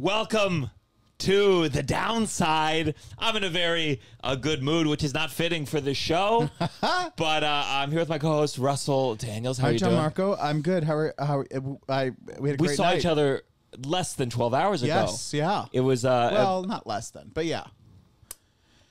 Welcome to the downside. I'm in a very uh, good mood, which is not fitting for the show. but uh, I'm here with my co-host Russell Daniels. How Hi, are you John doing? Marco. I'm good. How are how? I we had a we great saw night. each other less than 12 hours ago. Yes, yeah. It was. Uh, well, not less than, but yeah.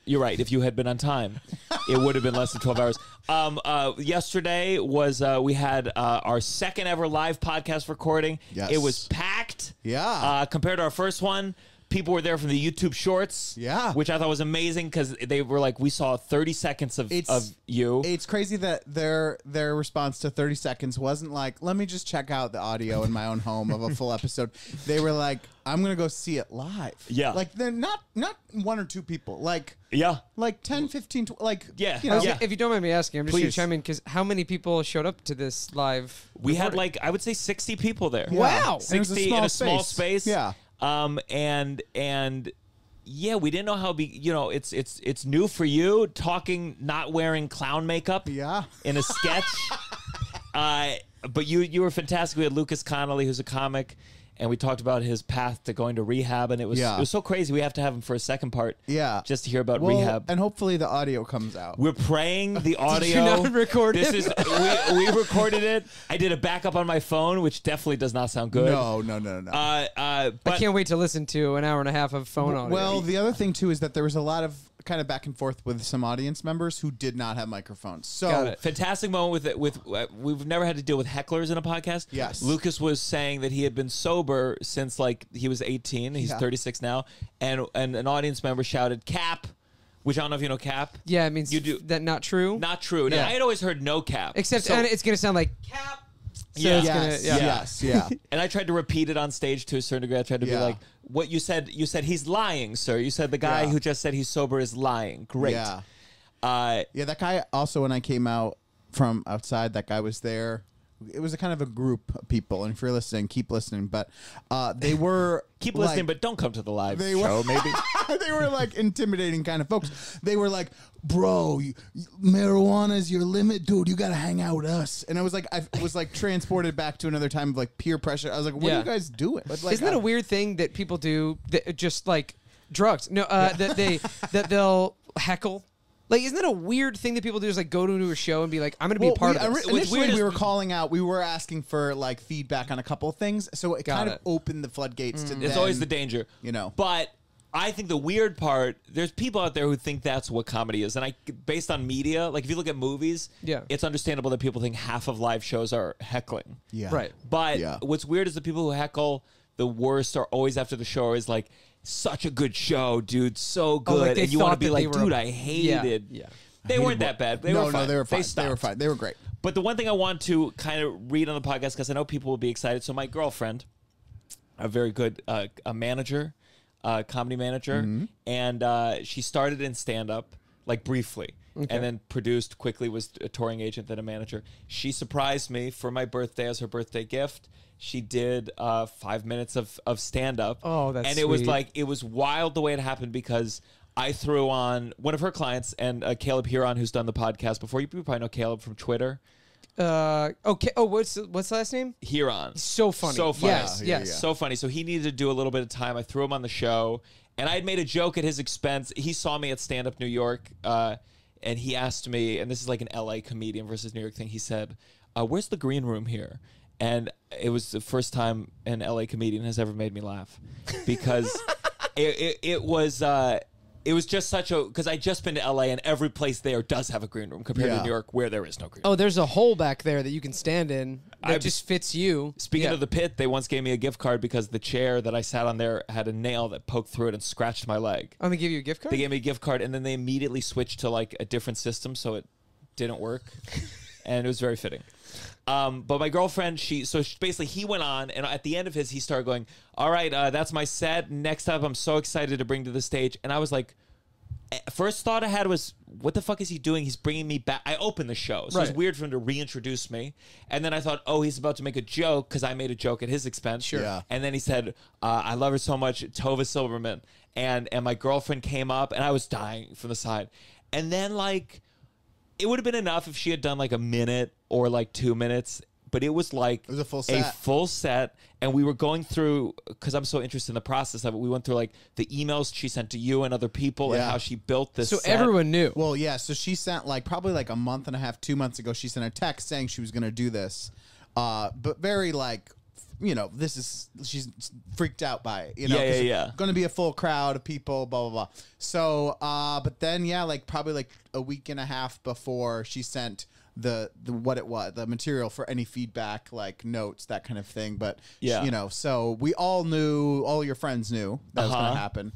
You're right. If you had been on time, it would have been less than 12 hours. Um, uh, yesterday was uh, we had uh, our second ever live podcast recording. Yes. It was packed. Yeah. Uh, compared to our first one, people were there from the YouTube Shorts. Yeah. Which I thought was amazing because they were like, we saw 30 seconds of, It's- of you. It's crazy that their their response to 30 seconds wasn't like, "Let me just check out the audio in my own home of a full episode." They were like, "I'm gonna go see it live." Yeah. like they're not not one or two people, like yeah. like 10, 15, tw- like Yeah. you know, Yeah. If you don't mind me asking, I'm just gonna chime in because how many people showed up to this live? We had like, I would say 60 people there. Yeah. Wow. And it was 60 in a small space. Yeah. Um, and and yeah, we didn't know how be. You know, it's it's it's new for you talking, not wearing clown makeup. Yeah. In a sketch. uh, but you you were fantastic. We had Lucas Connolly, who's a comic. And we talked about his path to going to rehab, and it was Yeah. it was so crazy. We have to have him for a second part, Yeah. just to hear about Well, rehab. and hopefully the audio comes out. We're praying the audio. not record this him? is we, we recorded it. I did a backup on my phone, which definitely does not sound good. no, no, no, no. Uh, uh, but I can't wait to listen to an hour and a half of phone audio. Well, the other thing too is that there was a lot of kind of back and forth with some audience members who did not have microphones. So fantastic moment with it. With uh, we've never had to deal with hecklers in a podcast. Yes. Lucas was saying that he had been sober since like he was 18. He's Yeah. 36 now, and and an audience member shouted "cap," which I don't know if you know cap. yeah, it means you do- that not true. Not true. Now, Yeah. I had always heard no cap. Except So- and it's going to sound like cap. So Yeah. it's yes, gonna, yeah. yes, yeah. and I tried to repeat it on stage to a certain degree. I tried to be like, "What you said? You said he's lying, sir. You said the guy Yeah. who just said he's sober is lying. Great. Yeah. Uh, Yeah, that guy also when I came out from outside, that guy was there. It was a kind of a group of people, and if you're listening, keep listening. But uh, they were keep like- listening, but don't come to the live they show. were maybe. they were like intimidating kind of folks. They were like, "Bro, you, marijuana is your limit, dude. You got to hang out with us." And I was like, I was like transported back to another time of like peer pressure. I was like, "What are you guys doing?" But, like, Isn't that I- a weird thing that people do? That just like drugs. No, uh, that they that they'll heckle. Like, isn't that a weird thing that people do? Is like go to a show and be like, I'm going to be a part we, of this. What's Initially, weird is- we were calling out. We were asking for like feedback on a couple of things, so it Got kind it. of opened the floodgates to. Mm. It's them, always the danger, you know. But I think the weird part, there's people out there who think that's what comedy is, and I, based on media, like if you look at movies, Yeah. it's understandable that people think half of live shows are heckling. Yeah. Right. But Yeah. what's weird is the people who heckle the worst are always after the show is like, such a good show, dude, so good, Oh, like and you want to be like, dude, I hated. yeah. They weren't that bad. They no, were fine. no, they were fine. They, were fine. They were great. But the one thing I want to kind of read on the podcast because I know people will be excited. So my girlfriend, a very good uh, a manager, uh, comedy manager, Mm-hmm. and uh, she started in stand up like briefly. And then produced quickly was a touring agent, then a manager. She surprised me for my birthday as her birthday gift. She did uh, five minutes of, of stand up. Oh, that's and it was like it was wild the way it happened because I threw on one of her clients and uh, Caleb Hearon, who's done the podcast before. You probably know Caleb from Twitter. Uh, okay. Oh, what's what's the last name? Hearon. So funny. So funny. Yes. Yeah, yes. So funny. So he needed to do a little bit of time. I threw him on the show, and I had made a joke at his expense. He saw me at Stand Up New York, uh, and he asked me, and this is like an LA comedian versus New York thing. He said, uh, "Where's the green room here?" And it was the first time an LA comedian has ever made me laugh because it, it, it was. Uh, it was just such a because I just been to LA and every place there does have a green room compared Yeah. to New York where there is no green. room. Oh, there's a hole back there that you can stand in that I- just fits you. Speaking Yeah. of the pit, they once gave me a gift card because the chair that I sat on there had a nail that poked through it and scratched my leg. I'm gonna give you a gift card. They gave me a gift card and then they immediately switched to like a different system, so it didn't work, and it was very fitting. Um, but my girlfriend, she so she, basically he went on, and at the end of his, he started going, "All right, uh, that's my set. Next up, I'm so excited to bring to the stage." And I was like, first thought I had was, "What the fuck is he doing? He's bringing me back." I opened the show, so it's Right. weird for him to reintroduce me. And then I thought, "Oh, he's about to make a joke because I made a joke at his expense." Sure. Yeah. And then he said, uh, "I love her so much, Tova Silverman." And and my girlfriend came up, and I was dying from the side. And then like it would have been enough if she had done like a minute or like two minutes. but it was like was a full set. full set, and we were going through because I'm so interested in the process of it. We went through like the emails she sent to you and other people, and Yeah. how she built this. So set. everyone knew. Well, yeah. So she sent like probably like a month and a half, two months ago. She sent a text saying she was going to do this, uh, but very like, you know, this is she's freaked out by it. You know, Yeah, yeah, 'cause yeah. Going to be a full crowd of people, blah blah blah. So, uh, but then yeah, like probably like a week and a half before she sent. The, the what it was the material for any feedback like notes that kind of thing but Yeah. you know so we all knew all your friends knew that was Uh-huh. gonna happen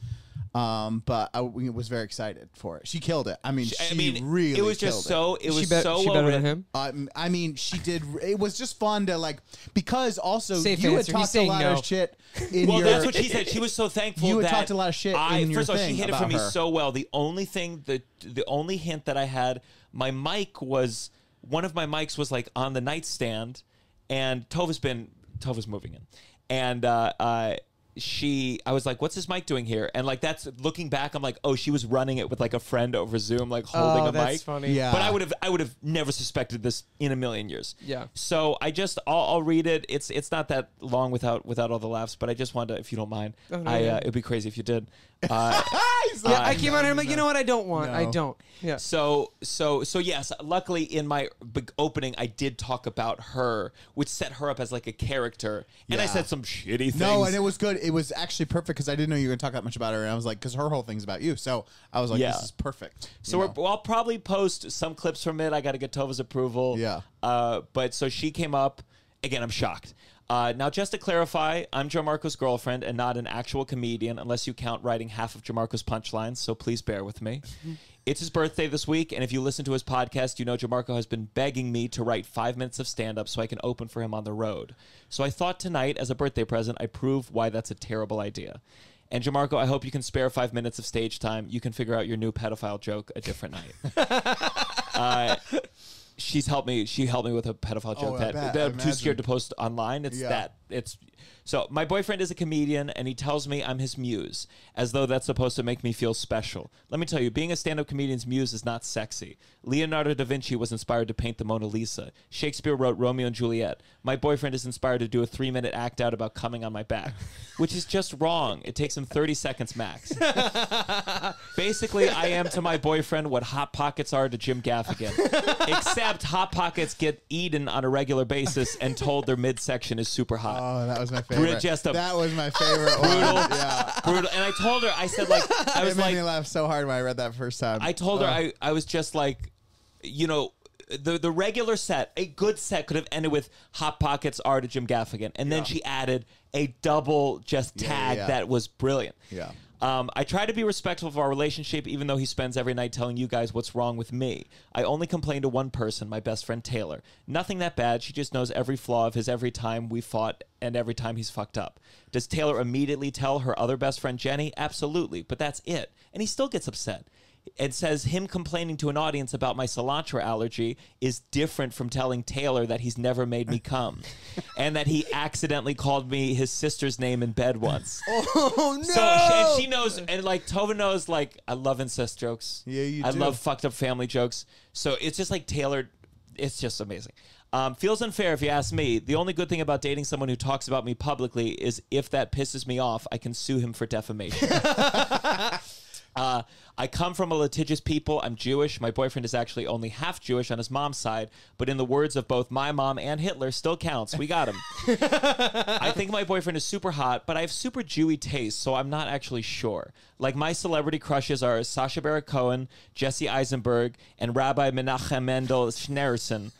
um but I w- was very excited for it she killed it I mean she, I mean, really it was killed just it. so it was she, bet, so she well better than written. him. Um, I mean, she did. It was just fun to like because also Safe you answer. had He's talked a saying lot no. of shit. In Well, your, that's what she said. She was so thankful. You had that talked a lot of shit I, in your first of all, she thing hit it for about me her. so well. The only thing that the only hint that I had, my mic was one of my mics was like on the nightstand, and Tova's been Tova's moving in, and uh, uh, she I was like, "What's this mic doing here?" And like that's looking back, I'm like, "Oh, she was running it with like a friend over Zoom, like holding Oh, a that's mic." funny. Yeah. But I would have I would have never suspected this in a million years. Yeah. So I just I'll, I'll read it. It's it's not that long without without all the laughs, but I just wanted to, if you don't mind, Oh, no, I yeah. uh, it'd be crazy if you did. Uh, He's Yeah, like, I came out here. I'm like, you know what? I don't want. I No. don't. Yeah. so so so yes, luckily in my big opening I did talk about her, which set her up as like a character, and I Yeah. said some shitty things. No, and it was good. It was actually perfect because I didn't know you were going to talk that much about her, and I was like, because her whole thing's about you. So I was like, Yeah. this is perfect. So you we're, know? I'll probably post some clips from it. I got to get Tova's approval. Yeah. Uh, but so she came up. Again, I'm shocked. Uh, now, just to clarify, I'm Gianmarco's girlfriend and not an actual comedian, unless you count writing half of Gianmarco's punchlines. So please bear with me. it's his birthday this week, and if you listen to his podcast, you know Gianmarco has been begging me to write five minutes of stand up so I can open for him on the road. So I thought tonight, as a birthday present, I prove why that's a terrible idea. And Gianmarco, I hope you can spare five minutes of stage time. You can figure out your new pedophile joke a different night. uh, she's helped me. She helped me with a pedophile joke Oh, I that, bet. that I I'm too imagine. scared to post online. It's Yeah. that it's so my boyfriend is a comedian and he tells me I'm his muse, as though that's supposed to make me feel special. Let me tell you, being a stand-up comedian's muse is not sexy. Leonardo da Vinci was inspired to paint the Mona Lisa. Shakespeare wrote Romeo and Juliet. My boyfriend is inspired to do a three-minute act out about coming on my back, which is just wrong. It takes him 30 seconds max. Basically, I am to my boyfriend what Hot Pockets are to Jim Gaffigan. Except Hot Pockets get eaten on a regular basis and told their midsection is super hot. Oh, that was my favorite. Just a- that was my favorite one. Brutal. Yeah. Brutal. And I told her, I said, like, I It was made like, me laugh so hard when I read that first time. I told her, Oh. I, I was just like, you know, the the regular set, a good set could have ended with Hot Pockets are to Jim Gaffigan. And then she added a double just Yeah, tag yeah. that was brilliant. Yeah. Um, I try to be respectful of our relationship, even though he spends every night telling you guys what's wrong with me. I only complain to one person, my best friend Taylor. Nothing that bad. She just knows every flaw of his every time we fought and every time he's fucked up. Does Taylor immediately tell her other best friend Jenny? Absolutely, but that's it. And he still gets upset. It says him complaining to an audience about my cilantro allergy is different from telling Taylor that he's never made me come and that he accidentally called me his sister's name in bed once. Oh no! So she, and she knows, and like Tova knows, like I love incest jokes. Yeah, you I do. love fucked up family jokes. So it's just like tailored. It's just amazing. Um, feels unfair if you ask me. The only good thing about dating someone who talks about me publicly is if that pisses me off, I can sue him for defamation. Uh, I come from a litigious people. I'm Jewish. My boyfriend is actually only half Jewish on his mom's side, but in the words of both my mom and Hitler, still counts. We got him. I think my boyfriend is super hot, but I have super Jewy taste, so I'm not actually sure. Like my celebrity crushes are Sacha Baron Cohen, Jesse Eisenberg, and Rabbi Menachem Mendel Schneerson.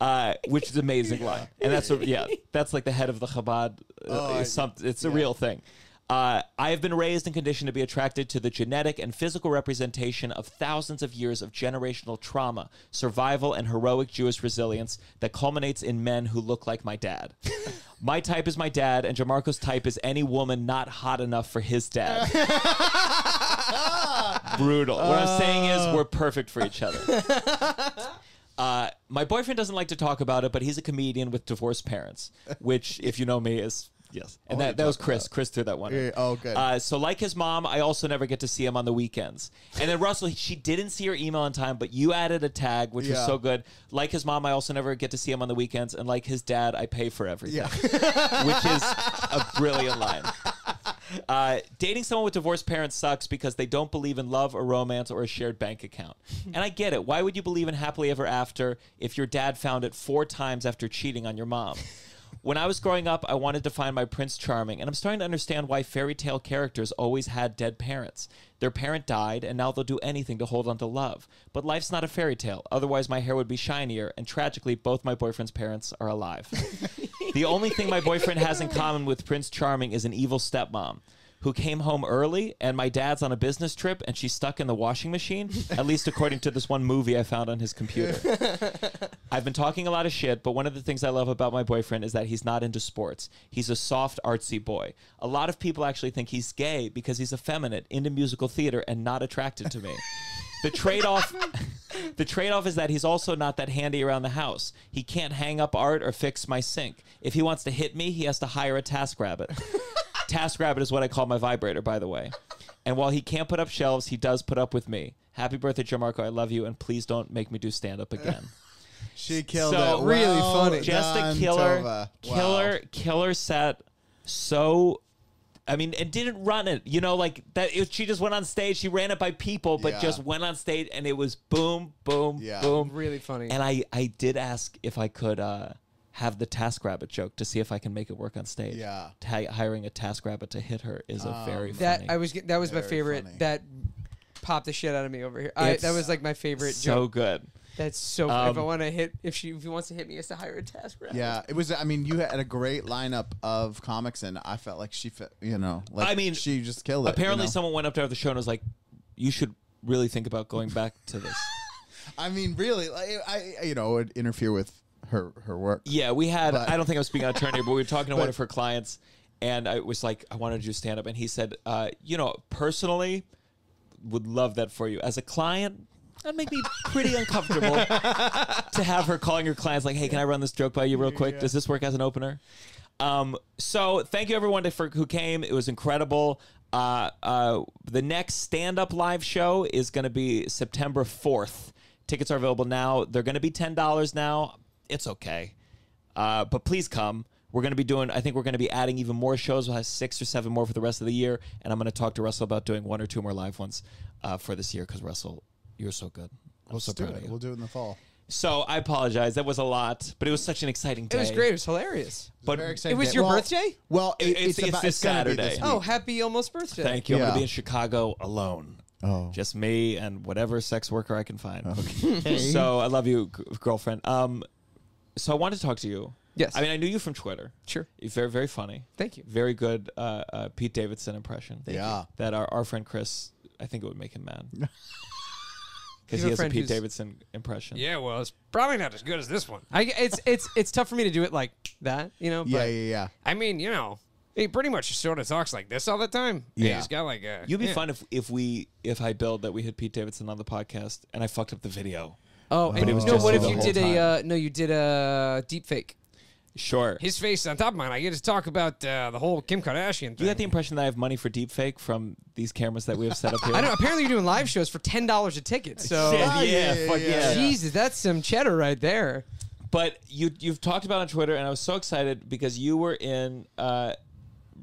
Uh, which is an amazing line, and that's a, yeah, that's like the head of the Chabad. Uh, Oh, some, it's a real thing. Uh, I have been raised and conditioned to be attracted to the genetic and physical representation of thousands of years of generational trauma, survival, and heroic Jewish resilience that culminates in men who look like my dad. my type is my dad, and Gianmarco's type is any woman not hot enough for his dad. Brutal. What I'm saying is, we're perfect for each other. Uh, my boyfriend doesn't like to talk about it, but he's a comedian with divorced parents, which, if you know me, is Yes, and that, that was Chris. about? Chris threw that one. in. Yeah, oh, good. Uh, so, like his mom, I also never get to see him on the weekends. And then Russell, she didn't see her email in time, but you added a tag, which was Yeah. so good. Like his mom, I also never get to see him on the weekends, and like his dad, I pay for everything, Yeah. which is a brilliant line. Uh, dating someone with divorced parents sucks because they don't believe in love or romance or a shared bank account. And I get it. Why would you believe in happily ever after if your dad found it four times after cheating on your mom? When I was growing up, I wanted to find my Prince Charming, and I'm starting to understand why fairy tale characters always had dead parents. Their parent died, and now they'll do anything to hold on to love. But life's not a fairy tale, otherwise, my hair would be shinier, and tragically, both my boyfriend's parents are alive. the only thing my boyfriend has in common with Prince Charming is an evil stepmom. Who came home early, and my dad's on a business trip, and she's stuck in the washing machine, at least according to this one movie I found on his computer. I've been talking a lot of shit, but one of the things I love about my boyfriend is that he's not into sports. He's a soft, artsy boy. A lot of people actually think he's gay because he's effeminate, into musical theater, and not attracted to me. The trade-off the trade-off is that he's also not that handy around the house. He can't hang up art or fix my sink. If he wants to hit me, he has to hire a TaskRabbit. TaskRabbit is what I call my vibrator, by the way. And while he can't put up shelves, he does put up with me. Happy birthday, Gianmarco. I love you, and please don't make me do stand-up again. She killed So- it. Really Well funny. just a killer, Tova. Wow. killer, killer set. So, I mean, and didn't run it. You know, like that. It, she just went on stage. She ran it by people, but Yeah. just went on stage, and it was boom, boom, Yeah. boom. Really funny. And I, I did ask if I could uh, have the TaskRabbit joke to see if I can make it work on stage. Yeah. Ta- hiring a TaskRabbit to hit her is a very that funny. I was that was my favorite. funny. That popped the shit out of me over here. I, that was like my favorite so joke. good. That's so. if Um, I want to hit, if she if he wants to hit me, he has to hire a task rabbit. Yeah, it was. I mean, you had a great lineup of comics, and I felt like she, fit, you know, like I mean, she just killed it. Apparently, you know? someone went up to her at the show and was like, "You should really think about going back to this." I mean, really, like, I, I, you know, would interfere with her her work. Yeah, we had. But- I don't think I was speaking on here, but we were talking to one of her clients, and I was like, I wanted to do stand up, and he said, uh, you know, personally, would love that for you. As a client, that'd make me pretty uncomfortable to have her calling her clients like, hey, can I run this joke by you real quick? Does this work as an opener? Um, so thank you everyone for who came. It was incredible. Uh, uh, the next stand up live show is going to be September 4th. Tickets are available now. They're going to be $10 now. It's okay. Uh, but please come. We're going to be doing, I think we're going to be adding even more shows. We'll have six or seven more for the rest of the year. And I'm going to talk to Russell about doing one or two more live ones uh, for this year because, Russell, you're so good. I'm so Let's do proud it. of you. We'll do it in the fall. So I apologize. That was a lot, but it was such an exciting day. it was great. It was hilarious. But Very exciting It was day. your Well- birthday? Well, it, It- it's- it's, it's about, this it's gonna be Saturday. this Oh, happy almost birthday! Thank you. I'm going Yeah. to be in Chicago alone. Oh, Just me and whatever sex worker I can find. okay. So I love you, g- girlfriend. Um, so I wanted to talk to you. Yes. I mean, I knew you from Twitter. Sure. You're very, very funny. Thank you. Very good uh, uh, Pete Davidson impression. Yeah. That our, our friend Chris, I think it would make him mad. Because he has a Pete Davidson impression. Yeah, well, it's probably not as good as this one. I, it's it's it's tough for me to do it like that, you know. yeah, but yeah, yeah. I mean, you know, he pretty much sort of talks like this all the time. Yeah. he's got like a. You'd be yeah. fun if, if we if I build that we had Pete Davidson on the podcast and I fucked up the video. Oh, and it was no. just What you if the you whole did time. a uh, no? You did a deep fake. Sure. His face on top of mine. I get to talk about uh, the whole Kim Kardashian thing. you got the impression that I have money for deepfake from these cameras that we have set up here? I know. Apparently, you're doing live shows for ten dollars a ticket. So Shit, yeah, yeah, yeah, fuck yeah, yeah. yeah. Jesus, that's some cheddar right there. But you you've talked about it on Twitter, and I was so excited because you were in uh,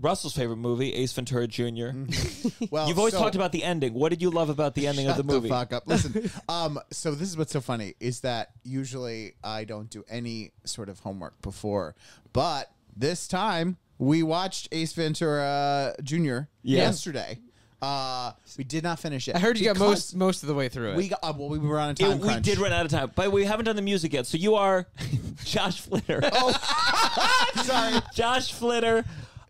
Russell's favorite movie, Ace Ventura Jr. Well, You've always so- talked about the ending. What did you love about the ending Shut of the movie? fuck up. Listen, um, so this is what's so funny is that usually I don't do any sort of homework before, but this time we watched Ace Ventura Jr. Yeah. yesterday. Uh, we did not finish it. I heard you got most most of the way through it. We got uh, well, we were on a It- time we crunch. did run out of time, but we haven't done the music yet. So you are Josh Flitter. Oh sorry. Josh Flitter.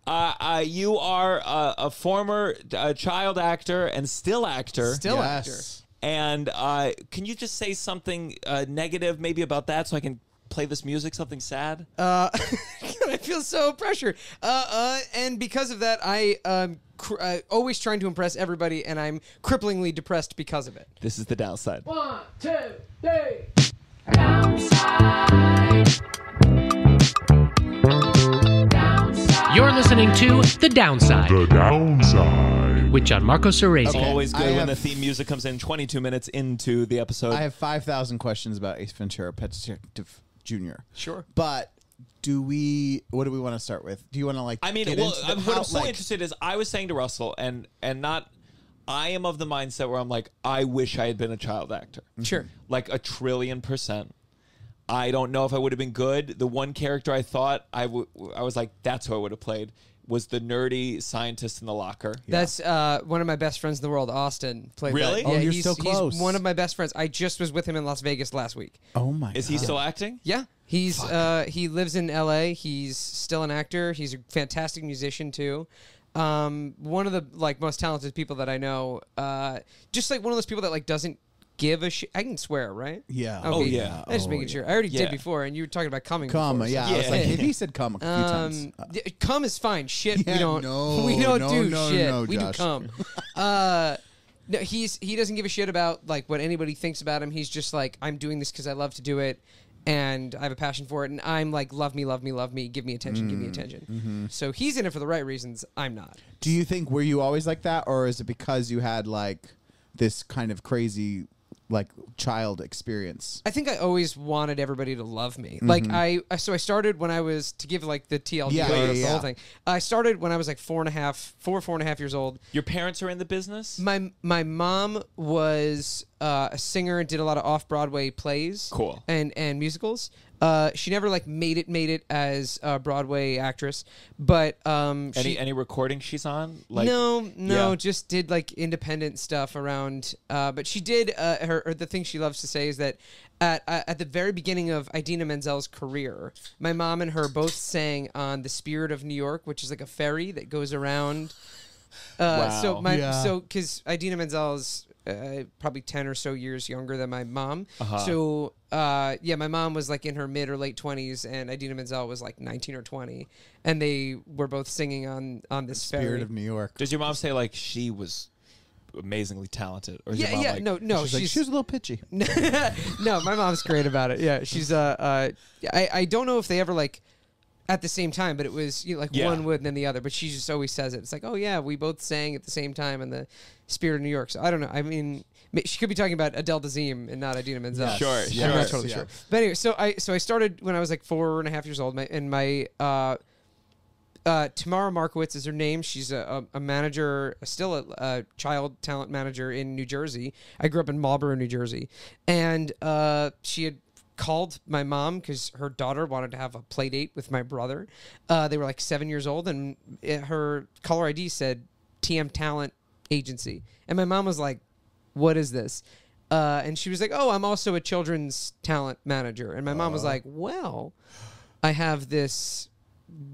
Uh, uh, you are uh, a former uh, child actor and still actor. Still Yes. actor. And uh, can you just say something uh, negative maybe about that so I can play this music, something sad? Uh, I feel so pressured. Uh, uh, and because of that, I um cr- uh, always trying to impress everybody, and I'm cripplingly depressed because of it. This is the downside. One, two, three. Downside. Downside. You're listening to The Downside The downside. with Gianmarco Soresi. Okay. Always good I when the theme music comes in 22 minutes into the episode. I have five thousand questions about Ace Ventura: Pet Detective Junior. Sure. But do we? What do we want to start with? Do you want to like? I mean, get well, into the- I'm, what how, I'm so like- interested is I was saying to Russell, and and not, I am of the mindset where I'm like, I wish I had been a child actor, mm-hmm. Sure. like a trillion percent. I don't know if I would have been good. The one character I thought I would, I was like, that's who I would have played. Was the nerdy scientist in the locker? That's uh, one of my best friends in the world, Austin. Played Really? That. Oh, Yeah, you're he's, so close. He's one of my best friends. I just was with him in Las Vegas last week. Oh my! Is he still acting? Yeah, he's uh, he lives in L.A. He's still an actor. He's a fantastic musician too. Um, one of the like most talented people that I know. Uh, just like one of those people that like doesn't give a shit. I can swear, right? Yeah. Okay. Oh, yeah. I'm just Oh, making yeah. sure. I already Yeah. did before, and you were talking about coming. Come, before, so- yeah. I was Yeah. like, if he said come a few times. Um, d- cum is fine. Shit, Yeah, we don't. no, we don't no, do no, shit. no, we Josh. do come. uh, no, he's he doesn't give a shit about like what anybody thinks about him. He's just like, I'm doing this because I love to do it, and I have a passion for it. And I'm like, love me, love me, love me. Give me attention, give me Mm, attention. mm-hmm. So he's in it for the right reasons. I'm not. do you think were you always like that, or is it because you had like this kind of crazy, like child experience? I think I always wanted everybody to love me. Like I, I- so I started when I was to give like the TLDR, Mm-hmm. Yeah, yeah, the yeah. whole thing. I started when I was like four and a half, four, four and a half years old. Your parents are in the business. My my mom was uh, a singer and did a lot of off Broadway plays. Cool. And and musicals. Uh, she never like made it made it as a Broadway actress, but um, any she, any recording she's on? Like no, no, Yeah. just did like independent stuff around. Uh, but she did. Uh, her, her the thing she loves to say is that at uh, at the very beginning of Idina Menzel's career, my mom and her both sang on the Spirit of New York, which is like a ferry that goes around. Uh, So my Yeah. so because Idina Menzel is uh, probably ten or so years younger than my mom. Uh-huh. So uh, yeah, my mom was like in her mid or late twenties, and Idina Menzel was like nineteen or twenty, and they were both singing on on this ferry. Spirit of New York. Does your mom say like she was amazingly talented, or is your Yeah, mom yeah, like, no, no, She's, like, she's she was a little pitchy. no, my mom's great about it. Yeah, she's uh, uh, I I don't know if they ever like at the same time, but it was you know, like Yeah. one would and then the other. But she just always says it. It's like, oh yeah, we both sang at the same time in the Spirit of New York. So I don't know. I mean, ma- she could be talking about Adele Dazeem and not Idina Menzel. Sure, Yes. sure. I'm not totally Yeah. sure. But anyway, so I so I started when I was like four and a half years old, my, and my uh, uh, Tamara Markowitz is her name. She's a, a, a manager, still a, a child talent manager in New Jersey. I grew up in Marlboro, New Jersey, and uh, she had called my mom because her daughter wanted to have a play date with my brother. Uh, they were like seven years old, and it, her caller ID said TM Talent Agency, and my mom was like, "What is this?" Uh, and she was like, "Oh, I'm also a children's talent manager." And my mom was like, "Well, I have this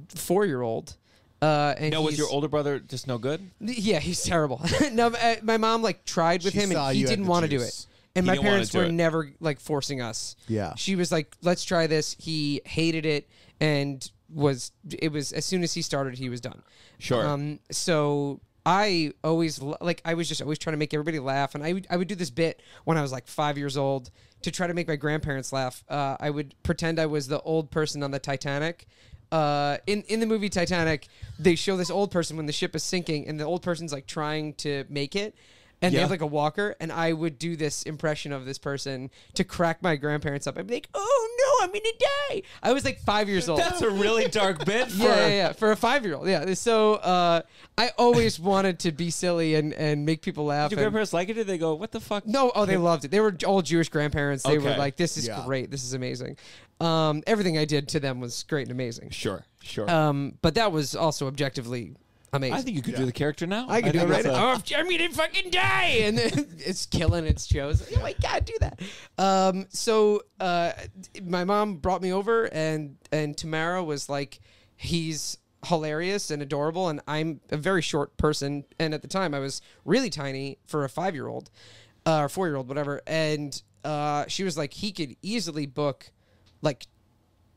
four year old." Uh, and No, was your older brother just no good? Yeah, he's terrible. no, uh, my mom like tried with She him, and he didn't want to do it. And my parents were it. never like forcing us. Yeah. she was like, "Let's try this." He hated it, and was it was as soon as he started, he was done. Sure. Um, so I always like I was just always trying to make everybody laugh, and I would I would do this bit when I was like five years old to try to make my grandparents laugh. Uh, I would pretend I was the old person on the Titanic. Uh, in in the movie Titanic, they show this old person when the ship is sinking, and the old person's like trying to make it. And they have like a walker, and I would do this impression of this person to crack my grandparents up. I'd be like, "Oh no, I'm gonna die!" I was like five years old. That's a really dark bit. For, Yeah, yeah, yeah. For a five year old. Yeah. So uh, I always wanted to be silly and, and make people laugh. Did your and- grandparents like it? Or did they go, "What the fuck"? no, oh, they loved it. They were all Jewish grandparents. They were like, this is Yeah. great. This is amazing. Um, everything I did to them was great and amazing. Sure, sure. Um, but that was also objectively amazing. I think you could do the character now. I can do it right now. Oh, I'm gonna fucking die, and then it's killing its shows. Oh my god, do that. Um, so uh, my mom brought me over, and and Tamara was like, he's hilarious and adorable, and I'm a very short person, and at the time I was really tiny for a five year old, uh, or four year old, whatever, and uh, she was like, he could easily book like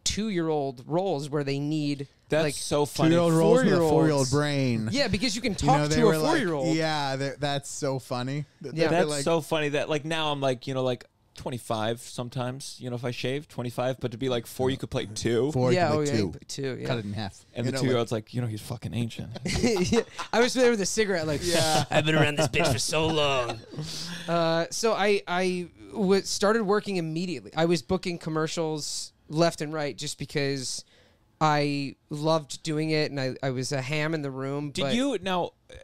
two year old roles where they need That's like so funny. Two-year-old rolls with a four-year-olds. four-year-old brain. yeah, because you can You talk know, to were a four year old. yeah, that's so funny. That Yeah. they're That's like, so funny that like now I'm like you know like 25 sometimes, you know, if I shave 25, but to be like four, you could play two. Four yeah, to oh like yeah, two. two, yeah. Cut it in half. And You the know, two year old's like, you know, he's fucking ancient. Yeah. I was there with a cigarette, like Yeah. I've been around this bitch for so long. Uh, so I I w- started working immediately. I was booking commercials left and right just because I loved doing it, and I, I was a ham in the room. Did you now? uh,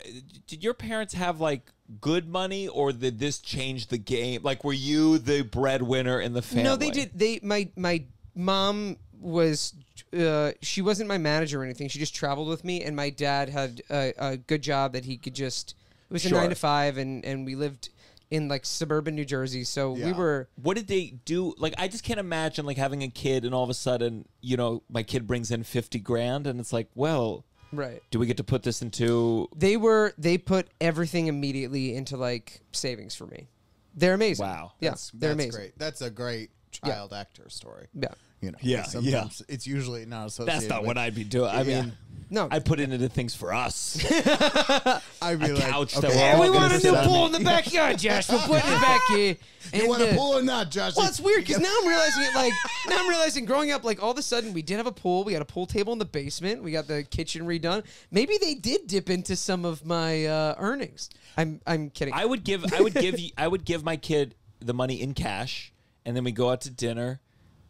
Did your parents have like good money, or did this change the game? Like, were you the breadwinner in the family? No, they did. They my my mom was. Uh, she wasn't my manager or anything. She just traveled with me, and my dad had a, a good job that he could just. It was a nine to five, and and we lived in like suburban New Jersey, so we were. What did they do? Like, I just can't imagine like having a kid, and all of a sudden, you know, my kid brings in fifty grand, and it's like, well, Right. do we get to put this into? They were they put everything immediately into like savings for me. They're amazing. Wow. Yeah, That's, they're that's amazing. great. That's a great child actor story. Yeah. You know, Yeah, sometimes it's usually not associated. That's not with, what I'd be doing. I Yeah. mean, No. I put it into things for us. I'd be a like, couch that okay, we're And all we want a new pool in the backyard, Josh. We're putting it back here. You And, want uh, a pool or not, Josh? Well, it's weird because now I'm realizing it. Like now I'm realizing, growing up, like all of a sudden we did have a pool. We had a pool table in the basement. We got the kitchen redone. Maybe they did dip into some of my uh, earnings. I'm I'm kidding. I would give I would give you I would give my kid the money in cash and then we go out to dinner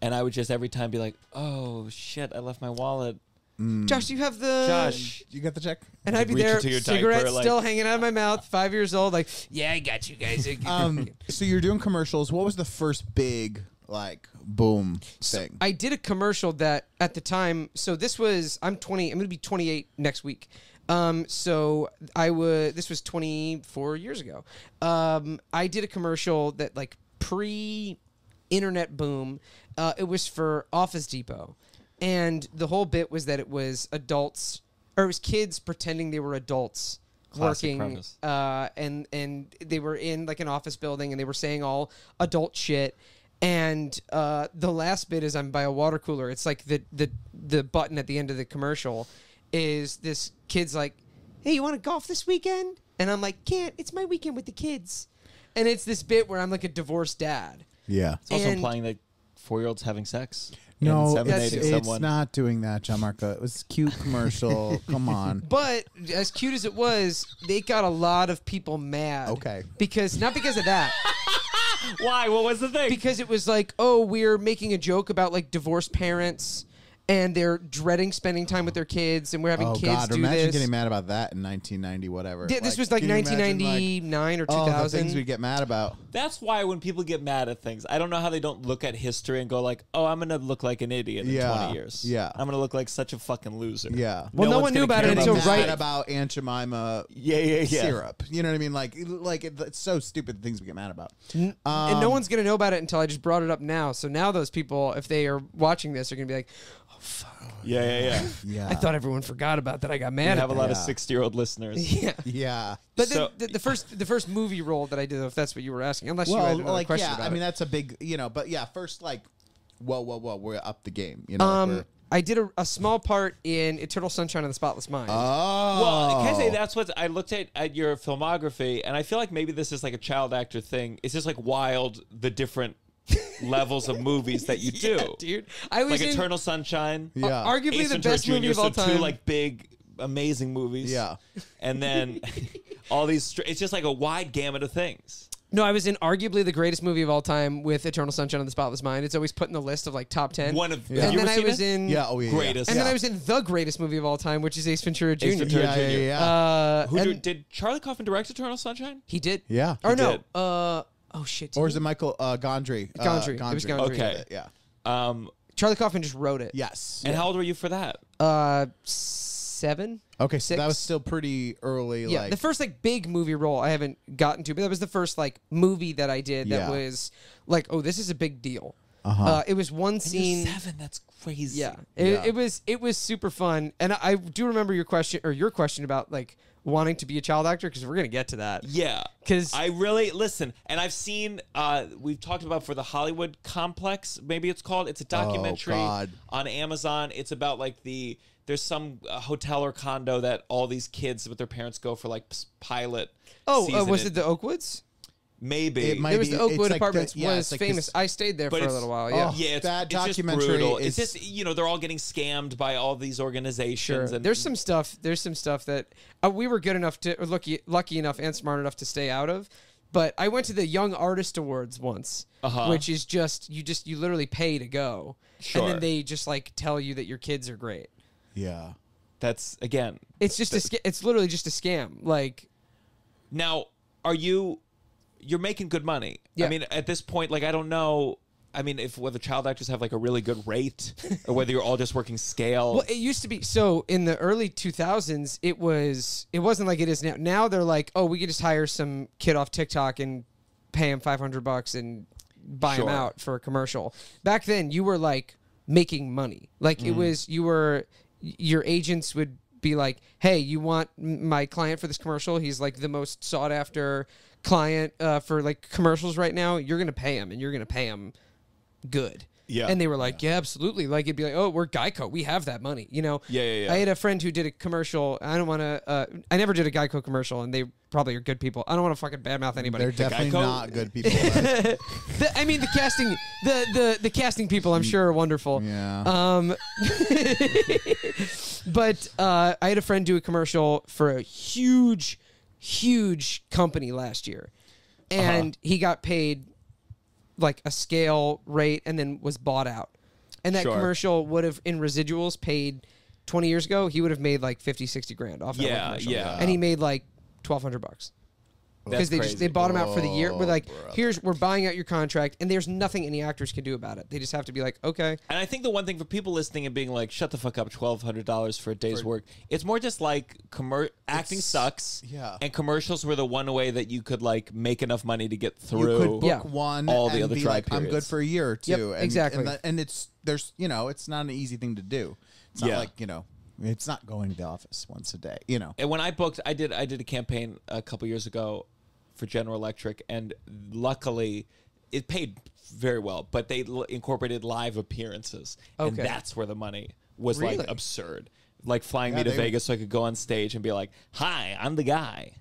and I would just every time be like, "Oh shit, I left my wallet." Josh, do you have the Josh, You got the check? And I'd be there, into your diaper, cigarette like- still hanging out of my mouth, five years old. Like, yeah, I got you guys. Um, so you're doing commercials. What was the first big like boom thing? I did a commercial that at the time. So this was I'm 20. I'm going to be 28 next week. Um, so I would. This was 24 years ago. Um, I did a commercial that like pre internet boom. Uh, it was for Office Depot, and the whole bit was that it was adults or it was kids pretending they were adults Classic working premise. uh, and and they were in like an office building and they were saying all adult shit and uh, the last bit is I'm by a water cooler. It's like the the the button at the end of the commercial is this kid's like, "Hey, you want to golf this weekend?" And I'm like, "Can't. It's my weekend with the kids." And it's this bit where I'm like a divorced dad. Yeah. it's also and- implying that 4-year-olds having sex. No, it's, it's not doing that, Gianmarco. It was a cute commercial. Come on. But as cute as it was, they got a lot of people mad. Okay. Because not because of that. Why? What was the thing? because it was like, oh, we're making a joke about like divorced parents and they're dreading spending time with their kids and we're having Oh kids God! do Imagine this. getting mad about that in 1990, whatever. Yeah, this was like can you imagine, 1999 or oh, the things 2000. we get mad about. That's why when people get mad at things, I don't know how they don't look at history and go like, "Oh, I'm gonna look like an idiot in Yeah, 20 years. yeah. I'm gonna look like such a fucking loser." Yeah. Well, no one's one knew about it until Mad right- about Aunt Jemima Yeah, yeah, yeah. syrup. You know what I mean? Like, like it, it's so stupid. The things we get mad about. and Um, no one's gonna know about it until I just brought it up now. So now those people, if they are watching this, are gonna be like, Yeah, yeah, yeah. Yeah. "I thought everyone forgot about that. I got We mad have at a lot of Yeah. 60 year old listeners. Yeah. Yeah. But So- the, the, the first the first movie role that I did, if that's what you were asking, unless you had Well, another like, question yeah. about I mean, it. that's a big, you know. But yeah, first, like, whoa, whoa, whoa, we're up the game. You know. like Um, we're- I did a, a small part in Eternal Sunshine of the Spotless Mind. oh. Well, can I say that's what I looked at at your filmography, and I feel like maybe this is like a child actor thing. It's just like wild the different levels of movies that you do, Yeah, dude. I was Like in Eternal Sunshine, Yeah. arguably Ace the Ventura best Jr., movie of all so time. two like big, amazing movies. Yeah. and then all these. str- It's just like a wide gamut of things. no, I was in arguably the greatest movie of all time with Eternal Sunshine of the Spotless Mind. It's always put in the list of like top ten. One of and then I was it? in Yeah. Oh yeah. yeah. Greatest. and then I was in the greatest movie of all time, which is Ace Ventura Jr. Ace Ventura Yeah, yeah, Jr. yeah. Uh, Who and did, did Charlie Kaufman direct Eternal Sunshine? he did? Yeah. Or He no? did. Uh, oh shit. Or is it Michael uh, Gondry? Uh, Gondry. It was Gondry. Okay. Yeah. Um, Charlie Kaufman just wrote it. Yes. and how old were you for that? Uh, seven. Okay, so that was still pretty early. Yeah, like, the first like big movie role I haven't gotten to, but that was the first like movie that I did that Yeah. was like, oh, this is a big deal. Uh-huh. Uh, it was one You're scene. seven. That's crazy. Yeah. It, Yeah. it was it was super fun, and I, I do remember your question or your question about like wanting to be a child actor because we're gonna get to that. Yeah, because I really listen, and I've seen uh we've talked about for the Hollywood complex, maybe it's called. It's a documentary God. on Amazon. It's about like the there's some uh, hotel or condo that all these kids with their parents go for like pilot. Oh, uh, was it the Oakwoods? Maybe. It might There was be- the Oakwood it's like the- Apartments yeah, was like famous. this- I stayed there for a little while. Oh, Yeah. yeah, it's, that it's just documentary brutal. is- It's just you know they're all getting scammed by all these organizations. Sure. And There's some stuff. There's some stuff that uh, we were good enough to, or lucky, lucky enough, and smart enough to stay out of. But I went to the Young Artist Awards once, Uh-huh. which is just you just you literally pay to go, and then they just like tell you that your kids are great. Yeah. That's again. It's just a sca- it's literally just a scam. Like Now, are you? You're making good money. Yeah. I mean, at this point, like I don't know. I mean, if whether child actors have like a really good rate, or whether you're all just working scale. Well, it used to be so in the early 2000s. It was it wasn't like it is now. Now they're like, oh, we could just hire some kid off TikTok and pay him 500 bucks and buy him out for a commercial. Back then, you were like making money. Like Mm. it was you were your agents would be like, hey, you want my client for this commercial? He's like the most sought after client uh, for like commercials right now. You're gonna pay him, and you're gonna pay him good. Yeah. And they were like, yeah, absolutely. Like it'd be like, oh, we're Geico. We have that money. You know? Yeah, yeah, yeah. I had a friend who did a commercial. I don't want to. Uh, I never did a Geico commercial, and they probably are good people. I don't want to fucking badmouth anybody. They're definitely Geico- not good people. The- I mean, the casting, the the the casting people, I'm sure are wonderful. yeah. Um, but uh, I had a friend do a commercial for a huge, huge company last year, uh-huh. and he got paid like a scale rate, and then was bought out. And that Sure. commercial would have in residuals paid 20 years ago. He would have made like 50, 60 grand off that Yeah, commercial. yeah. and he made like 1,200 bucks because That's they just they bought him out for the year. Oh, We're like, here's we're buying out your contract, and there's nothing any actors can do about it. They just have to be like, okay, And I think the one thing for people listening and being like, "Shut the fuck up," twelve hundred dollars for a day's work. It's more just like commer- acting It's- sucks. yeah. And commercials were the one way that you could like make enough money to get you through. could book Yeah. one all the and other be dry like, I'm good periods. for a year or Yep, two. and, exactly. And, that- and it's there's you know it's not an easy thing to do. It's not Yeah. like you know it's not going to the office once a day. You know. And when I booked, I did I did a campaign a couple years ago for General Electric, and luckily it paid very well. But they l- incorporated live appearances, and Okay. that's where the money was Really? like absurd. Like flying Yeah, me to they- Vegas so I could go on stage and be like, "Hi, I'm the guy."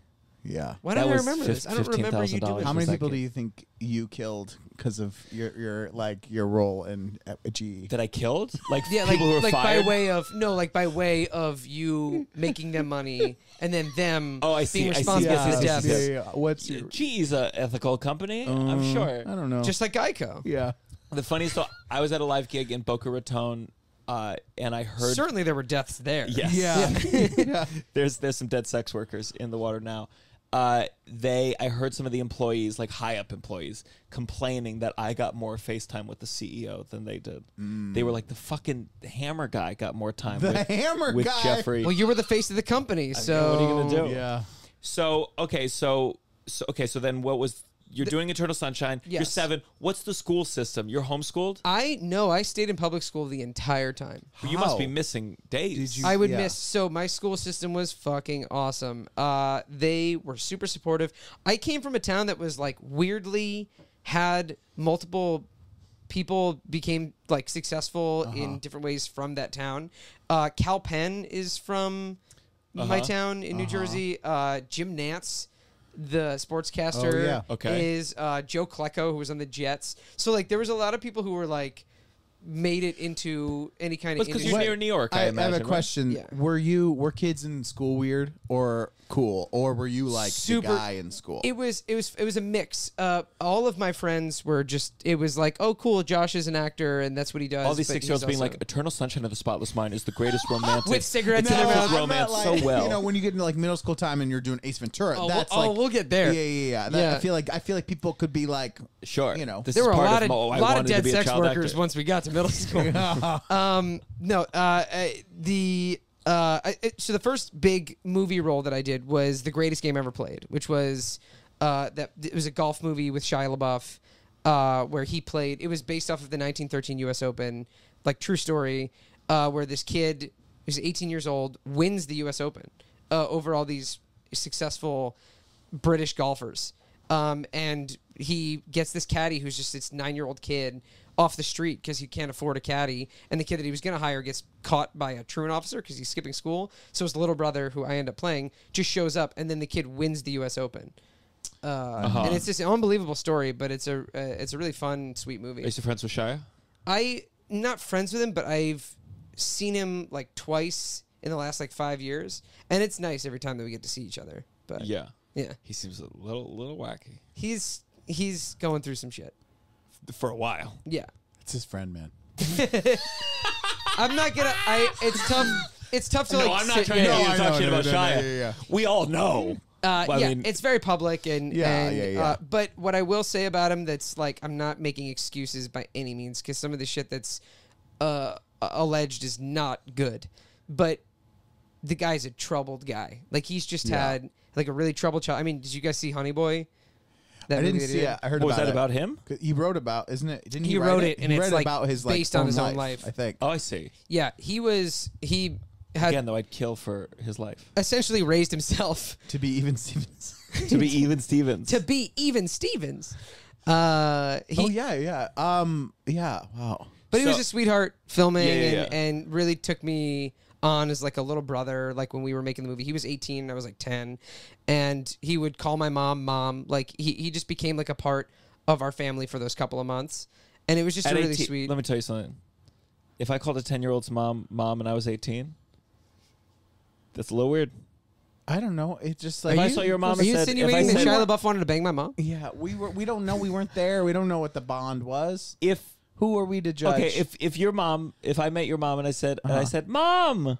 Yeah. why That don't I was remember this? I don't remember you $15,000. doing. How was many that people kid? do you think you killed because of your your like your role in at GE? That I killed, like Yeah, like people who were like fired. by way of no, like by way of you making them money and then them Oh, I see, being I see. responsible Yes, for yes, the yes, deaths. yes. yeah, yeah. What's your? GE's a ethical company. I'm Uh, sure. I don't know. Just like Geico. yeah. The funniest, though, I was at a live gig in Boca Raton, uh, and I heard Certainly there were deaths there. yes, Yeah. yeah. there's there's some dead sex workers in the water now. Uh, they, I heard some of the employees, like high up employees, complaining that I got more FaceTime with the CEO than they did. They were like, the fucking hammer guy got more time. The with, hammer with guy. Jeffrey. Well, you were the face of the company, so what are you gonna do? Yeah. So okay, so so okay, so then what was you're doing Eternal Sunshine? You're seven. What's the school system? You're homeschooled. I no, I stayed in public school the entire time. You must be missing days. Did you- I would Yeah. miss. So my school system was fucking awesome. Uh, they were super supportive. I came from a town that was like weirdly had multiple people became like successful Uh-huh. in different ways from that town. Uh, Kal Penn is from my Uh-huh. town in New Jersey. Uh, Jim Nantz. The sportscaster Oh, yeah. Okay. is uh, Joe Klecko, who was on the Jets. So like, there was a lot of people who were like, made it into any kind of it's 'cause industry. you're near New York. I, I, imagine, have a right? question. Yeah. Were you were kids in school weird or cool, or were you like Super- the guy in school? It was it was it was a mix. Uh, all of my friends were just it was like, oh, cool, Josh is an actor and that's what he does. All these six year olds being like, "Eternal Sunshine of the Spotless Mind is the greatest romantic." with cigarettes in No, their mouth. Romance meant, so well. You know, when you get into like middle school time and you're doing Ace Ventura, Oh, that's we'll- oh, like we'll get there. Yeah, yeah, yeah. That, I feel like I feel like people could be like, sure, you know, this There is were a lot of, Mo- I lot of dead sex workers actor. once we got to middle school. um, no, uh, uh, the uh, I, it- so the first big movie role that I did was the greatest game ever played, which was uh, that it was a golf movie with Shia LaBeouf, uh, where he played. It was based off of the 1913 U.S. Open, like true story, uh, where this kid who's 18 years old wins the U.S. Open uh, over all these successful British golfers. Um, and he gets this caddy who's just this nine year old kid off the street because he can't afford a caddy. And the kid that he was going to hire gets caught by a truant officer because he's skipping school. So his little brother, who I end up playing, just shows up. And then the kid wins the U.S. Open. uh, Uh-huh. and it's just an unbelievable story. But it's a uh, it's a really fun, sweet movie. Are you still friends with Shia? I not friends with him, but I've seen him like twice in the last like five years, and it's nice every time that we get to see each other. But Yeah. yeah, He seems a little little wacky he's he's going through some shit. For a while. Yeah, It's his friend, man. I'm not gonna. I it's tough. It's tough to like. no, I'm not sit- trying yeah, to No, get you I to talk know, shit no, about no, no, Shia. yeah, yeah. We all know. Uh, Well, I yeah, mean- it's very public and Yeah, and, yeah, yeah. Uh, but what I will say about him that's like I'm not making excuses by any means because some of the shit that's uh, alleged is not good, but the guy's a troubled guy. Like he's just Yeah. had like a really troubled child. I mean, did you guys see Honey Boy? That I didn't movie that he see it. I heard What was about that it. about him? 'Cause He wrote about, isn't it? Didn't he, He write wrote it, and he it's, read like, about his like based on his own life. I think. Oh, I see. Yeah, he was he had Again, though, I'd kill for his life essentially raised himself To be even Stevens. to be even Stevens. to be even Stevens. Uh, he, oh yeah, yeah. Um, yeah. Wow. But he was So- a sweetheart filming Yeah, yeah, and, yeah. and really took me on as like a little brother. Like when we were making the movie, he was 18, I was like 10, and he would call my mom, mom. Like he, he just became like a part of our family for those couple of months, and it was just At really 18 sweet. Let me tell you something. If I called a ten year old's mom mom and I was eighteen, that's a little weird. I don't know. It just like If I saw your mom are and you said- I insinuating that said- Shia LaBeouf wanted to bang my mom? Yeah, we were. We don't know. We weren't there. We don't know what the bond was. If Who are we to judge? okay, if if your mom, if I met your mom and I said and I Uh-huh. said, "Mom,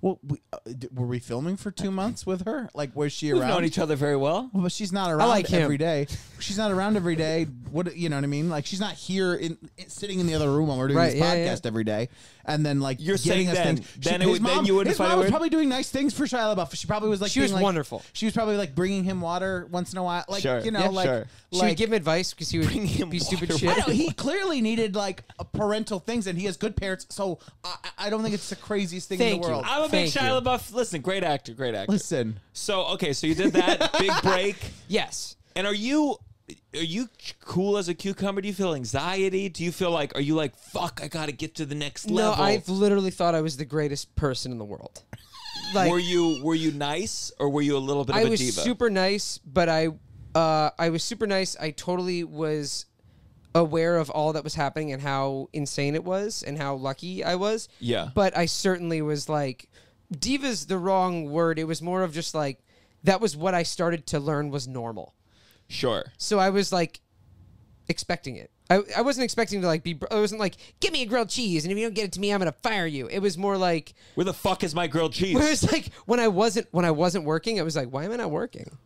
well, we, uh, d- were we filming for two months with her? Like, was she we've around? known each other very well." Well, but she's not around like him. every day. She's not around every day. What you know what I mean? Like she's not here in, in- sitting in the other room while we're doing Right, this yeah, yeah. podcast every day. And then like You're getting saying us then- things. then it his would- then mom, you wouldn't his find it mom was weird? probably doing nice things for Shia LaBeouf. She probably was like She was like- wonderful. She was probably like bringing him water once in a while. Like Sure. you know, Yeah, like sure. She like would give him advice because he would Bring him be stupid water. shit. I know, he clearly needed like a parental things, and he has good parents. So I, I don't think it's the craziest thing in Thank the you. world. I'm a big Thank Shia you. LaBeouf. Listen, great actor, great actor. Listen, So okay, so you did that big break, yes. and are you are you cool as a cucumber? Do you feel anxiety? Do you feel like are you like fuck? I got to get to the next No, level. I've literally thought I was the greatest person in the world. Like were you were you nice or were you a little bit of I a was diva? super nice, but I uh, I was super nice. I totally was aware of all that was happening and how insane it was and how lucky I was. Yeah. But I certainly was like diva's the wrong word. It was more of just like that was what I started to learn was normal. Sure. So I was like expecting it. I, I wasn't expecting to like be. I wasn't like, give me a grilled cheese, and if you don't get it to me, I'm gonna fire you. It was more like, Where the fuck is my grilled cheese? where it's like when I wasn't when I wasn't working, I was like, why am I not working?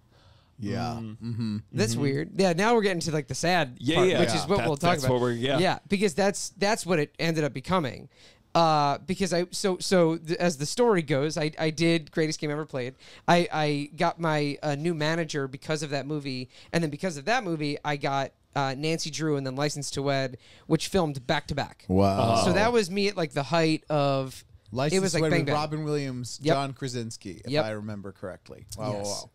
yeah. Mm-hmm. That's weird. Yeah, now we're getting to like the sad Yeah, part, yeah. which Yeah. is what That- we'll talk that's about. what we're- yeah. yeah, because that's that's what it ended up becoming. Uh, because I so so th- as the story goes, I, I did greatest game ever played. I I got my uh, new manager because of that movie, and then because of that movie, I got uh, Nancy Drew and then License to Wed, which filmed back to back. Wow. So that was me at like the height of. License it was like Wed bang with bang. Robin Williams, Yep. John Krasinski, if Yep. I remember correctly. Wow, Yes. wow,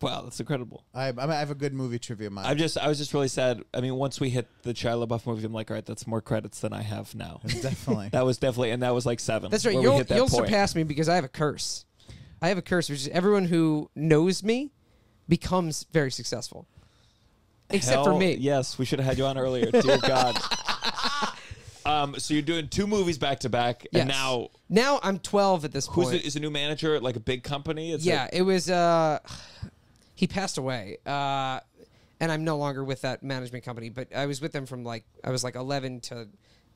wow. wow, that's incredible. I, I have a good movie trivia. Mind. I'm just I was just really sad. I mean, once we hit the Shia LaBeouf movie, I'm like, all right, that's more credits than I have now. definitely. that was definitely, and that was like seven. That's right. You'll that you'll point. surpass me because I have a curse. I have a curse, which is everyone who knows me becomes very successful, except for me. Yes, we should have had you on earlier. Dear God. Um, so you're doing two movies back to back, Yes. and now now I'm 12 at this point. who's is a new manager at, like a big company? It's yeah, like- it was. Uh, he passed away, uh, and I'm no longer with that management company. But I was with them from like I was like 11 to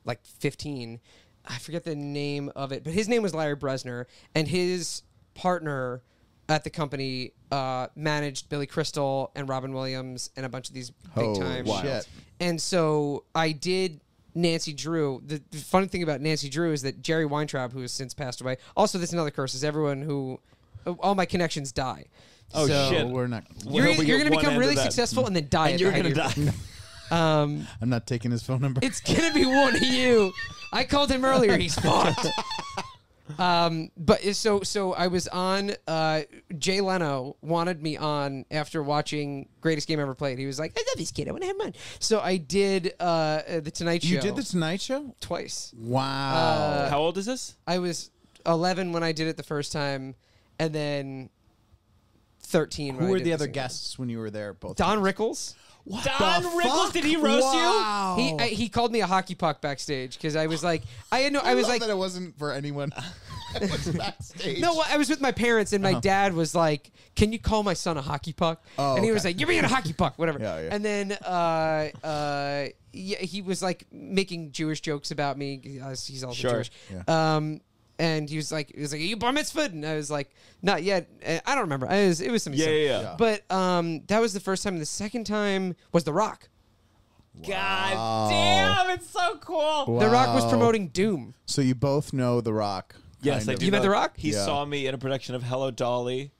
like 15. I forget the name of it, but his name was Larry Bresner, and his partner at the company uh, managed Billy Crystal and Robin Williams and a bunch of these big Holy time. shit. And so I did Nancy Drew. The, the funny thing about Nancy Drew is that Jerry Weintraub, who has since passed away, also that's another curse is everyone who, all my connections die. Oh, So shit. we're not. You're, hope we you're going to become really successful and then die. and you're gonna die. Um, I'm not taking his phone number. it's going to be one of you. I called him earlier. He's fucked. Um, but so so I was on. Uh, Jay Leno wanted me on after watching Greatest Game Ever Played. He was like, "I love this kid. I want to have him on." So I did uh, uh, the Tonight Show. you did the Tonight Show? twice. Wow. How old is this? I was 11 when I did it the first time, and then 13. Who were the other guests when you were there? Both. Don Rickles. Don Rickles, fuck? did he roast Wow. He I, he called me a hockey puck backstage because I was like I had no I, I was love like that it wasn't for anyone. it was backstage. no I was with my parents and my dad was like can you call my son a hockey puck Oh, and he was like you're being a hockey puck whatever Yeah, yeah. and then uh uh yeah, he was like making Jewish jokes about me uh, he's also Sure. Jewish um and he was like he was like are you bar mitzvahed and I was like not yet Uh, I don't remember it was it was some Yeah, yeah, yeah. Yeah. but um that was the first time the second time was The Rock God damn, it's so cool. The Rock was promoting Doom So you both know The Rock. Yes, I do. You met. The Rock? He Yeah. saw me in a production of Hello Dolly,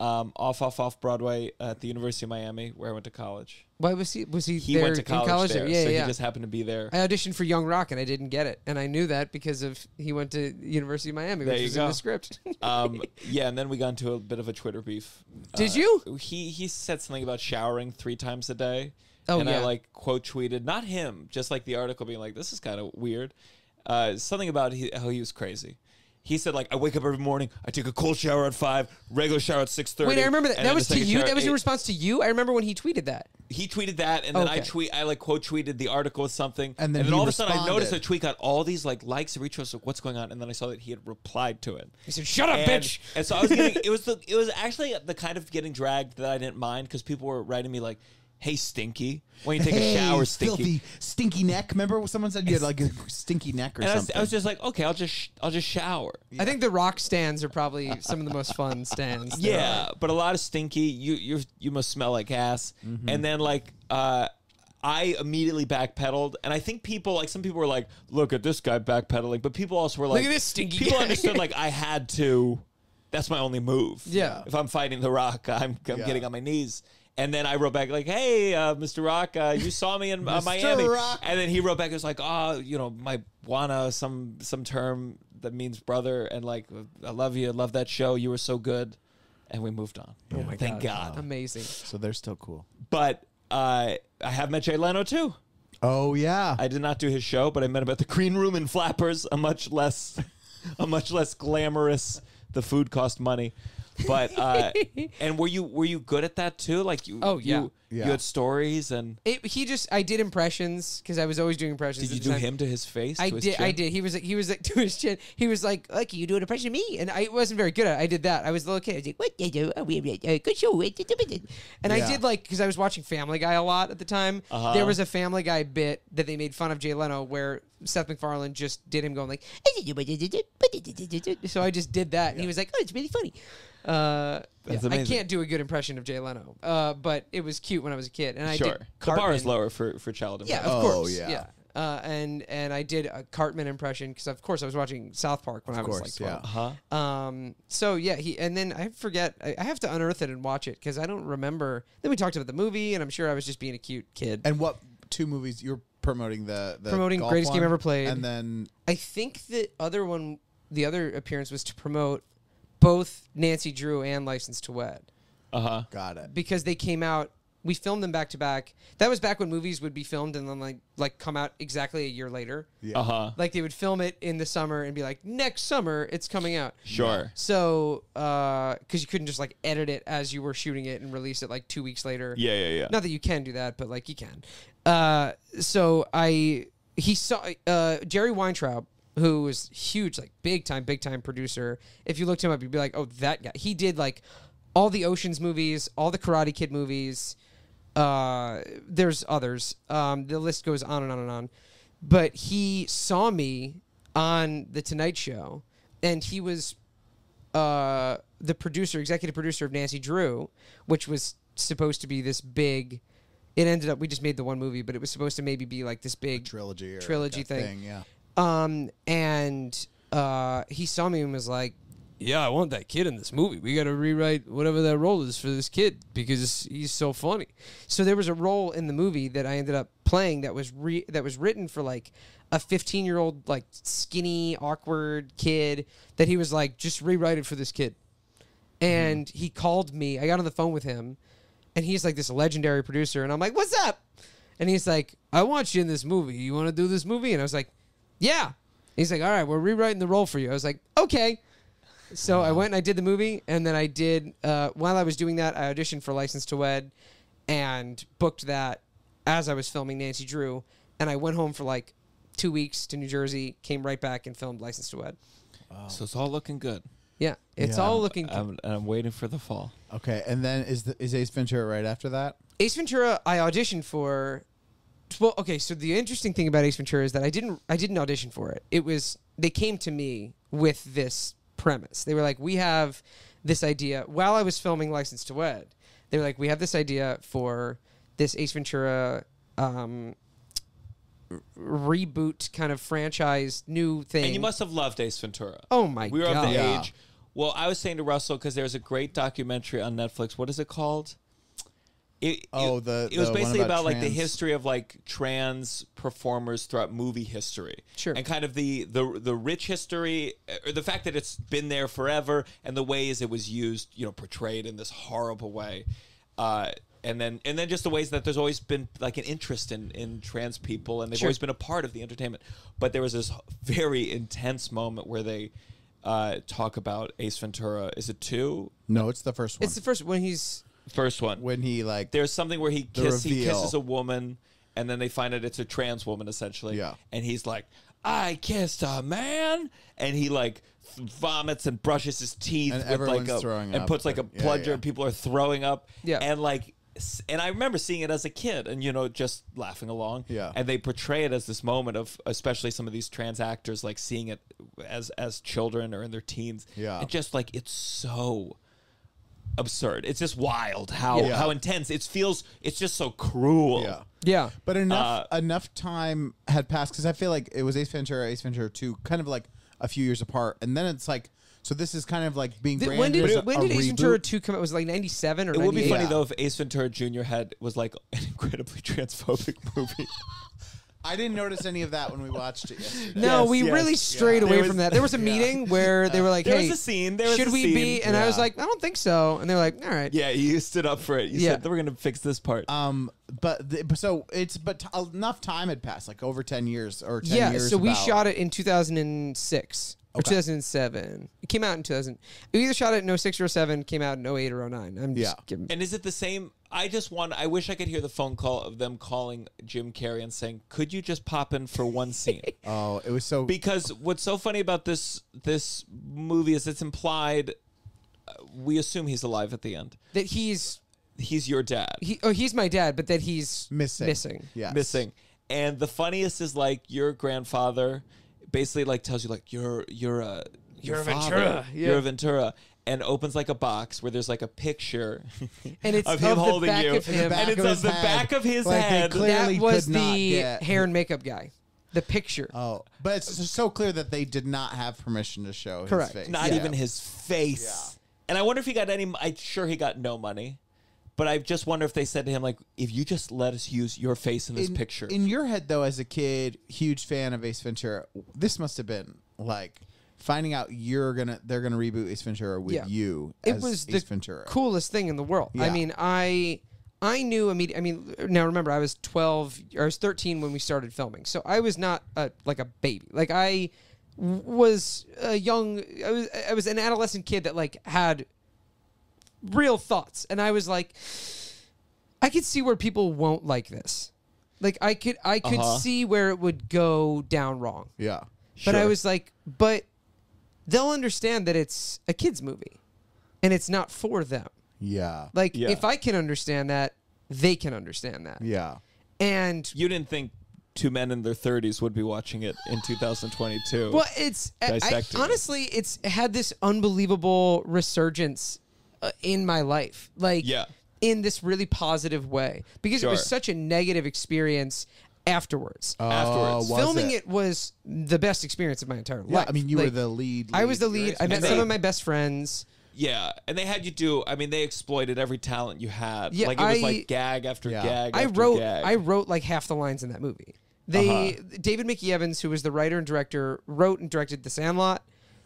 um, off, off, off Broadway at the University of Miami, where I went to college. why was he was he, He there went to college, college there, yeah so yeah he just happened to be there. I auditioned for Young Rock and I didn't get it, and I knew that because of he went to University of Miami, There which was in the script. um, yeah, and then we got into a bit of a Twitter beef. Did Uh, you? He he said something about showering three times a day. Oh, and I like quote tweeted, not him, just like the article being like, "This is kind of weird." Uh, something about he, how he was crazy. He said like, "I wake up every morning, I take a cold shower at five, regular shower at six thirty. Wait, I remember that. That was to you. That was in response to you. I remember when he tweeted that. he tweeted that, and then I Okay. tweet, I like quote tweeted the article with something, And then and then he all of a sudden I responded. noticed the tweet got all these like likes and retweets. Like, what's going on? And then I saw that he had replied to it. He said, "Shut up, and, bitch." And so I was getting it was the it was actually the kind of getting dragged that I didn't mind because people were writing me like, "Hey, Stinky, when you take Hey, a shower, Stinky." filthy, stinky neck. Remember when someone said you had like a stinky neck or And I was, something? I was just like, okay, I'll just sh- I'll just shower. I think the Rock stands are probably some of the most fun stands. Yeah, are. but a lot of stinky. You you you must smell like ass. Mm-hmm. And then like uh, I immediately backpedaled, and I think people like some people were like, "Look at this guy backpedaling," but people also were like, at this stinky People guy. understood like I had to. That's my only move. Yeah. If I'm fighting the Rock, I'm, I'm Yeah. getting on my knees. And then I wrote back like, "Hey, uh, Mr. Rock, uh, you saw me in uh, Miami." Rock. And then he wrote back, "It was like, oh, you know, my wana, some some term that means brother, and like, I love you, I love that show. You were so good." And we moved on. Oh my Thank God. amazing. so they're still cool. But uh, I have met Jay Leno too. Oh yeah. I did not do his show, but I met him at the Green Room in Flappers, a much less, a much less glamorous. The food cost money, but uh, and were you were you good at that too? Like you, Oh, yeah. you, Yeah. you had stories, and It, he just I did impressions because I was always doing impressions. did you the do time. him to his face? I to his did. I chin? did. He was like, he was like to his chin. He was like, "Like you do an impression of me," and I wasn't very good at. it. I did that. I was a little kid. I was like, "What? you do? Uh, we- we- uh, Good show." And I Yeah. did like because I was watching Family Guy a lot at the time. Uh-huh. There was a Family Guy bit that they made fun of Jay Leno where Seth MacFarlane just did him going like, so I just did that, and he was like, "Oh, it's really funny." Uh, That's yeah, I amazing. can't do a good impression of Jay Leno, uh, but it was cute when I was a kid, and I Sure, did. the bar is lower for for child. Yeah, of Oh, course. yeah. Yeah. Uh, and and I did a Cartman impression because of course I was watching South Park when I Of was course, like yeah. twelve. Uh-huh. Um. So yeah, he and then I forget. I, I have to unearth it and watch it because I don't remember. Then we talked about the movie, and I'm sure I was just being a cute kid. And what two movies you're promoting the, the Promoting golf Greatest Game one? Ever Played. and then I think the other one, the other appearance was to promote both Nancy Drew and License to Wed Uh-huh. got it. because they came out. We filmed them back to back. That was back when movies would be filmed and then like like come out exactly a year later. Yeah. Uh-huh. Like they would film it in the summer and be like, next summer it's coming out. Sure. So, because you couldn't just like edit it as you were shooting it and release it like two weeks later. Yeah, yeah, yeah. Not that you can do that, but like you can. Uh, so I he saw uh, Jerry Weintraub, who was huge, like big time, big time producer. If you looked him up, you'd be like, oh, that guy. He did like all the Ocean's movies, all the Karate Kid movies. Uh, there's others. Um, the list goes on and on and on. But he saw me on the Tonight Show, and he was uh, the producer, executive producer of Nancy Drew, which was supposed to be this big. It ended up we just made the one movie, but it was supposed to maybe be like this big Trilogy or trilogy like a thing. Yeah. Um, and uh, he saw me and was like, "Yeah, I want that kid in this movie. We got to rewrite whatever that role is for this kid because he's so funny." So there was a role in the movie that I ended up playing that was re- that was written for like a 15 year old like skinny awkward kid that he was like just rewrite it for this kid. And he called me. I got on the phone with him and he's like this legendary producer and i'm like what's up? And he's like i want you in this movie. You want to do this movie? And i was like yeah he's like all right we're rewriting the role for you i was like okay So I went and I did the movie, and then I did. Uh, while I was doing that, I auditioned for License to Wed, and booked that as I was filming Nancy Drew. And I went home for like two weeks to New Jersey, came right back and filmed License to Wed. So it's all looking good. Yeah, it's Yeah. all looking. I'm, I'm waiting for the fall. Okay, and then is the, is Ace Ventura right after that? Ace Ventura, I auditioned for. Well, okay. So the interesting thing about Ace Ventura is that I didn't. I didn't audition for it. It was they came to me with this premise. They were like, "We have this idea." While I was filming License to Wed, they were like, "We have this idea for this Ace Ventura." Um, reboot kind of franchise new thing And you must have loved Ace Ventura. oh my god. we were god of the Yeah. age. Well, I was saying to Russell because there's a great documentary on Netflix. What is it called? It, Oh, it- the- it was the one basically about about, like the history of like trans performers throughout movie history. Sure. and kind of the the the rich history uh, or the fact that it's been there forever and the ways it was used, you know, portrayed in this horrible way. Uh, and then, and then just the ways that there's always been like an interest in in trans people, and they've Sure. always been a part of the entertainment. But there was this very intense moment where they uh, talk about Ace Ventura. Is it two? No, it's the first one. it's the first when he's First one. when he like There's something where he The kiss, he reveal. kisses a woman, and then they find out it's a trans woman essentially. Yeah. And he's like, "I kissed a man," and he like vomits and brushes his teeth And with everyone's like a throwing and up puts like a and- yeah, plunger, yeah. and people are throwing up. Yeah. And like. s- And I remember seeing it as a kid, and you know, just laughing along. Yeah. And they portray it as this moment of, especially some of these trans actors, like seeing it as as children or in their teens. Yeah. And just like it's so absurd. It's just wild how Yeah. how intense it feels. It's just so cruel. yeah. yeah But enough Uh, enough time had passed because I feel like it was Ace Ventura, Ace Ventura two, kind of like a few years apart, and then it's like so this is kind of like being Th- branded when did as a, when a did Ace reboot. Ventura two come out? Was it like ninety seven or It would be 98? funny Yeah. though if Ace Ventura Jr. had was like an incredibly transphobic movie. I didn't notice any of that when we watched it yesterday. No, Yes, we yes, really yeah. strayed There away was- from that. There was a meeting where they were like, There "Hey, was a scene, there was should a we be?" scene. And I was Yeah. like, "I don't think so." And they're like, "All right." yeah, you stood up for it. You Yeah. said that we're gonna fix this part. Um, but the, but so it's but t- enough time had passed, like over ten years or ten Yeah, years. so we about- shot it in 2006 or 2007. It came out in 2000. We either shot it in 06 or 07, came out in 08 or 09. I'm just Yeah. giving. and is it the same? I just want. I wish I could hear the phone call of them calling Jim Carrey and saying, "Could you just pop in for one scene?" Oh, it was so because what's so funny about this this movie is it's implied. uh, We assume he's alive at the end. that he's He's your dad. he oh he's my dad, but that he's missing. Missing. Yeah. missing. And the funniest is like your grandfather basically like tells you like you're you're a You're your a father, Ventura, You're a Ventura. And opens like a box where there's like a picture And it's of him of the holding back you, of him. and it's of of the head. back of his Like, head. that was the get- hair and makeup guy. The picture. Oh, but it's so clear that they did not have permission to show Correct. his face. Not Yeah. even his face. Yeah. And I wonder if he got any. I'm sure he got no money, but I just wonder if they said to him like, "If you just let us use your face in this in, picture." In your head, though, as a kid, huge fan of Ace Ventura, this must have been like finding out you're gonna they're gonna reboot Ace Ventura with Yeah. you. it as was Ace the Ventura. coolest thing in the world. I mean, I I knew immediately. I mean, now remember, I was twelve or I was thirteen when we started filming, so I was not a, like a baby. Like I was a young. I was I was an adolescent kid that like had real thoughts, and I was like, I could see where people won't like this. Like I could I could Uh-huh. see where it would go down wrong. Yeah. But I was like, but they'll understand that it's a kids movie and it's not for them. Yeah. Like Yeah. if I can understand that, they can understand that. Yeah. And you didn't think two men in their 30s would be watching it in 2022. well, it's I, I- Dissecting it. honestly, it's had this unbelievable resurgence uh, in my life. Like Yeah. in this really positive way because it was such a negative experience afterwards. Afterwards. Oh, was Filming it? was the best experience of my entire Yeah. life. I mean, you were the lead. I was the You're lead. I met And some they- of my best friends. Yeah, and they had you do. I mean, they exploited every talent you had. Yeah, like it was I- like gag after Yeah. gag. I wrote Gag. I wrote like half the lines in that movie. They Uh-huh. David Mickey Evans, who was the writer and director, wrote and directed The Sandlot.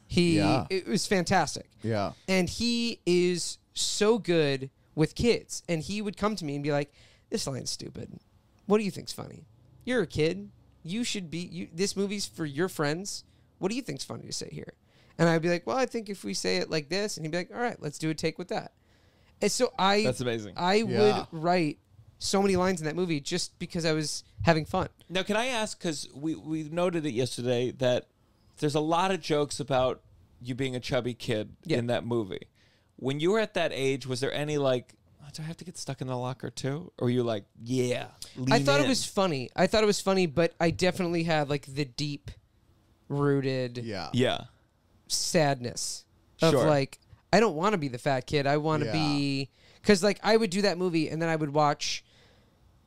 He Yeah. it was fantastic. Yeah. And he is so good with kids. And he would come to me and be like, This line's stupid. What do you think's funny? You're a kid. You should be you this movie's for your friends. What do you think's funny to say here? and I'd be like, well, I think if we say it like this, and he'd be like, all right, let's do a take with that. And so I That's amazing. I Yeah. would write so many lines in that movie just because I was having fun. Now, can I ask? Because we we noted it yesterday that there's a lot of jokes about you being a chubby kid Yeah. in that movie. When you were at that age, was there any like, "Oh, do I have to get stuck in the locker too? Or were you like, yeah? I thought in"? it was funny. I thought it was funny, but I definitely had like the deep rooted Yeah. Yeah. sadness of Sure. like I don't want to be the fat kid. I want to Yeah. be because like I would do that movie and then I would watch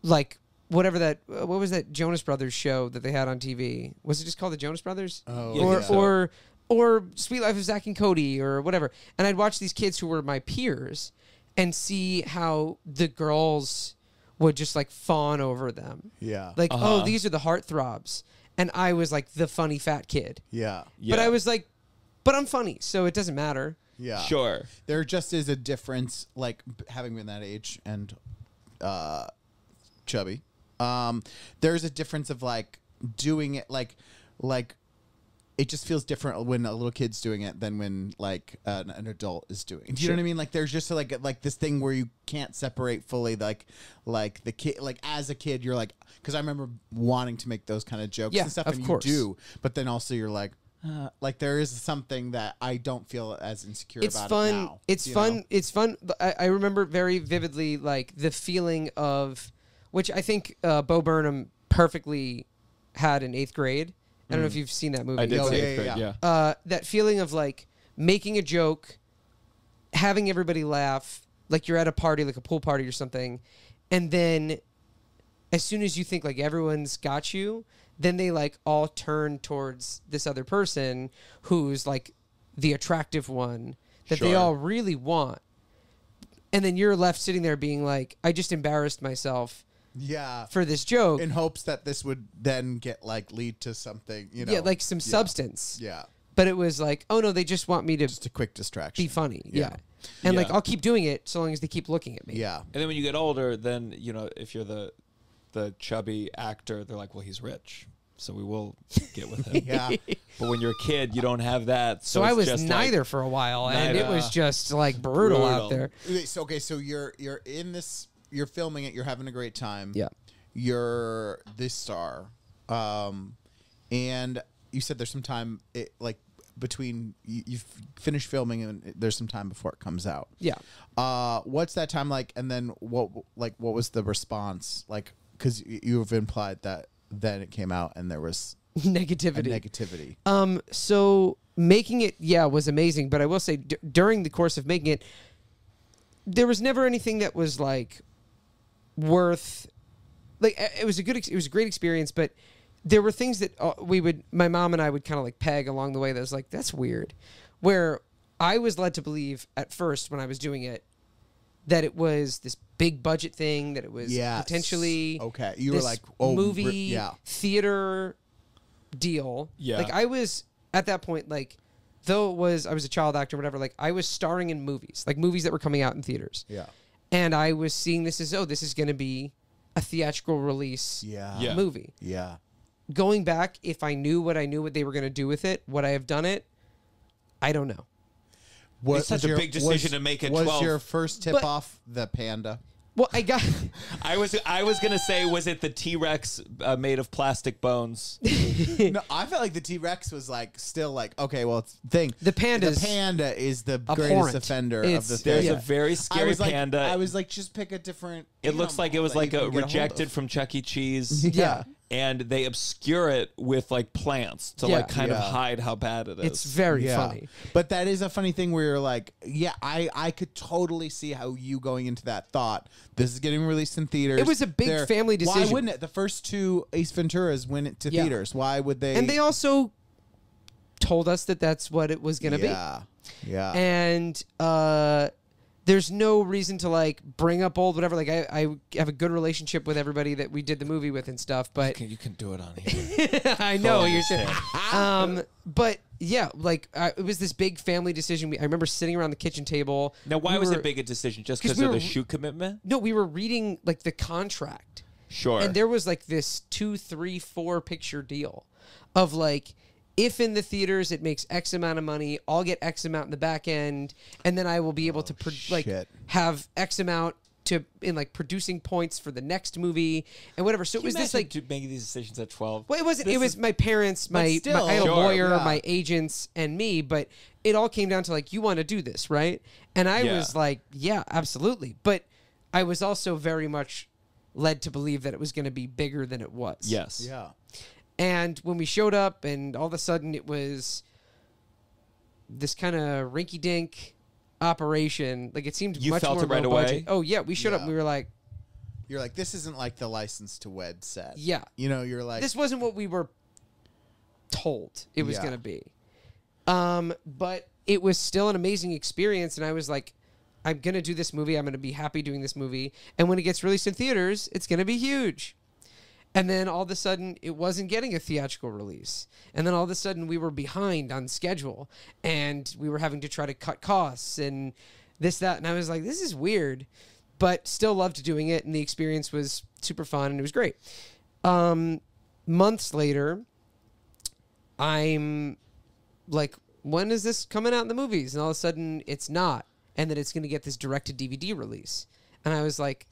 like whatever that what was that Jonas Brothers show that they had on TV? Was it just called the Jonas Brothers? Oh, Yeah, or think so. or or Sweet Life of Zach and Cody or whatever. And I'd watch these kids who were my peers and see how the girls would just like fawn over them. Yeah. Like, Uh-huh. oh, these are the heartthrobs. And I was like the funny fat kid. yeah. But I was like, but I'm funny, so it doesn't matter. Yeah. Sure. There just is a difference, like b- having been that age and uh, chubby. Um, there's a difference of like doing it, like, like it just feels different when a little kid's doing it than when like an, an adult is doing. it. Do you know what I mean? Like, there's just like like this thing where you can't separate fully, like like the kid, like as a kid, you're like, because I remember wanting to make those kind of jokes Yeah, and stuff, of and course. you do, but then also you're like. Uh, like there is something that I don't feel as insecure It's about fun. it now. it's fun. know? It's fun. I, I remember very vividly, like the feeling of, which I think uh, Bo Burnham perfectly had in eighth grade. I don't know if you've seen that movie. I did Oh, say yeah, eighth yeah, grade, yeah. yeah. uh, that feeling of like making a joke, having everybody laugh, like you're at a party, like a pool party or something, and then as soon as you think like everyone's got you, then they like all turn towards this other person who's like the attractive one that they Sure. all really want. And then you're left sitting there being like, I just embarrassed myself Yeah. for this joke. in hopes that this would then get like lead to something, you know. yeah, like some substance. Yeah. But it was like, oh no, they just want me to Just a quick distraction. be funny. Yeah. Yeah. And like I'll keep doing it so long as they keep looking at me. Yeah. And then when you get older, then you know if you're the the chubby actor, they're like, well, he's rich, so we will get with him. Yeah. But when you're a kid, you don't have that. So, So, I was just neither Like, for a while and it was just like brutal, out there. Okay, so okay, so you're you're in this you're filming it, you're having a great time. Yeah. You're this star. Um and you said there's some time it, like between you, you've finished filming and there's some time before it comes out. Yeah. Uh, what's that time like? And then what, like, what was the response like? Because you have implied that then it came out and there was Negativity. negativity. Um, so making it, yeah, was amazing. But I will say, d- during the course of making it, there was never anything that was like worth. Like it was a good, it was a great experience, but there were things that uh, we would, my mom and I would kind of like peg along the way. That was like, that's weird. Where I was led to believe at first when I was doing it that it was this big budget thing, that it was Yes. potentially Okay. You were like, oh, movie re- yeah. theater deal. Yeah. Like I was at that point, like though it was I was a child actor, or whatever. Like I was starring in movies, like movies that were coming out in theaters. Yeah. And I was seeing this as oh, this is going to be a theatrical release Yeah. Yeah. movie. Yeah. Going back, if I knew what I knew what they were going to do with it, would I have done it? I don't know. What It's such was a big decision to make at Was 12. your first tip But- off the panda? Well, I got I was I was gonna say, was it the T Rex uh, made of plastic bones? no, I felt like the T Rex was like still like okay. Well, it's thing. The panda's the panda is the abhorrent. greatest offender It's- of the There's thing. a very I scary was like, panda. I was like, just pick a different. it looks like it was like a can get hold rejected of. from Chuck E. Cheese. yeah. And they obscure it with like plants to Yeah. like kind of Yeah. hide how bad it is. It's very Yeah. funny. But that is a funny thing where you're like, yeah, I I could totally see how you going into that thought. This is getting released in theaters. It was a big They're- family Why decision. wouldn't it? The first two Ace Venturas went to Yeah. theaters. Why would they? And they also told us that that's what it was going to be. yeah, yeah. and uh there's no reason to like bring up old whatever like I, I have a good relationship with everybody that we did the movie with and stuff but Can- you can do it on here. i know you're saying um but yeah like uh, it was this big family decision we, i remember sitting around the kitchen table Now, why We was were- it big a decision? Just 'Cause because we of were- the shoot commitment? no we were reading like the contract Sure. and there was like this two three four picture deal of like if in the theaters it makes X amount of money, I'll get X amount in the back end, and then I will be able to oh, pro- like have X amount to in like producing points for the next movie and whatever. So it was this like making these decisions at twelve. well, it wasn't. This It was is- my parents, my, my. I had a lawyer, yeah. my agents, and me. But it all came down to like, you want to do this, right? And I Yeah. was like, yeah, absolutely. But I was also very much led to believe that it was going to be bigger than it was. yes. Yeah. And when we showed up, and all of a sudden it was this kind of rinky dink operation. Like it seemed You much felt more it right low away? budget. Oh yeah, we showed up. Yeah. and We were like, You're like, this isn't like the license to wed set. Yeah. You know, you're like, this wasn't what we were told it was Yeah. going to be. Um, but it was still an amazing experience, and I was like, I'm going to do this movie. I'm going to be happy doing this movie, and when it gets released in theaters, it's going to be huge. And then all of a sudden, it wasn't getting a theatrical release. And then all of a sudden, we were behind on schedule, and we were having to try to cut costs and this, that. And I was like, this is weird, but still loved doing it. And the experience was super fun, and it was great. Um, months later, I'm like, when is this coming out in the movies? And all of a sudden, it's not. And then it's going to get this direct to DVD release. And I was like,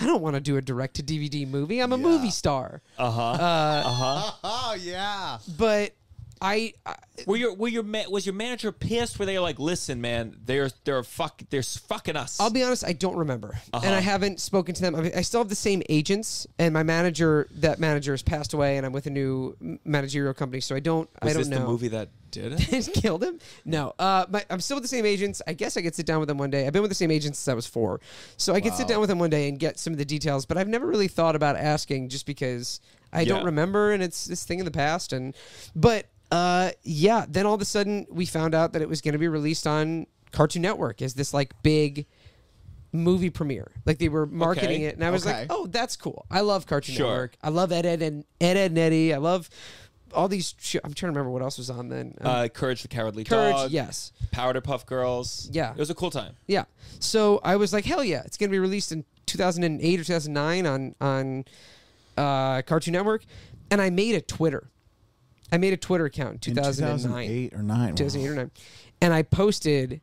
I don't want to do a direct to DVD movie. I'm a movie star. Uh-huh. Uh huh. Oh yeah. But I, I Were your were your ma- was your manager pissed? Were they like, listen, man, they're they're fuck they're fucking us. I'll be honest, I don't remember, Uh-huh. and I haven't spoken to them. I, mean, I still have the same agents, and my manager, that manager, has passed away, and I'm with a new managerial company, so I don't, was I don't this know. the movie that did it? It killed him? No. Uh, I'm still with the same agents. I guess I could sit down with them one day. I've been with the same agents since I was four, so I could sit down with them one day and get some of the details. But I've never really thought about asking, just because I Yeah. don't remember, and it's this thing in the past. And but uh, yeah, then all of a sudden we found out that it was going to be released on Cartoon Network as this like big movie premiere. Like they were marketing Okay. it, and I was Okay. like, "Oh, that's cool. I love Cartoon Sure. Network. I love Ed Ed and Ed Ed and Eddie. I love all these. I'm trying to remember what else was on then. Um, Uh, Courage the Cowardly Courage, Dog. yes, Powder Puff Girls. Yeah. It was a cool time. yeah. So I was like, "Hell yeah! It's gonna be released in 2008 or 2009 on on uh, Cartoon Network," and I made a Twitter. I made a Twitter account in In 2009. 2008 or 9. 2008 or 9 and i posted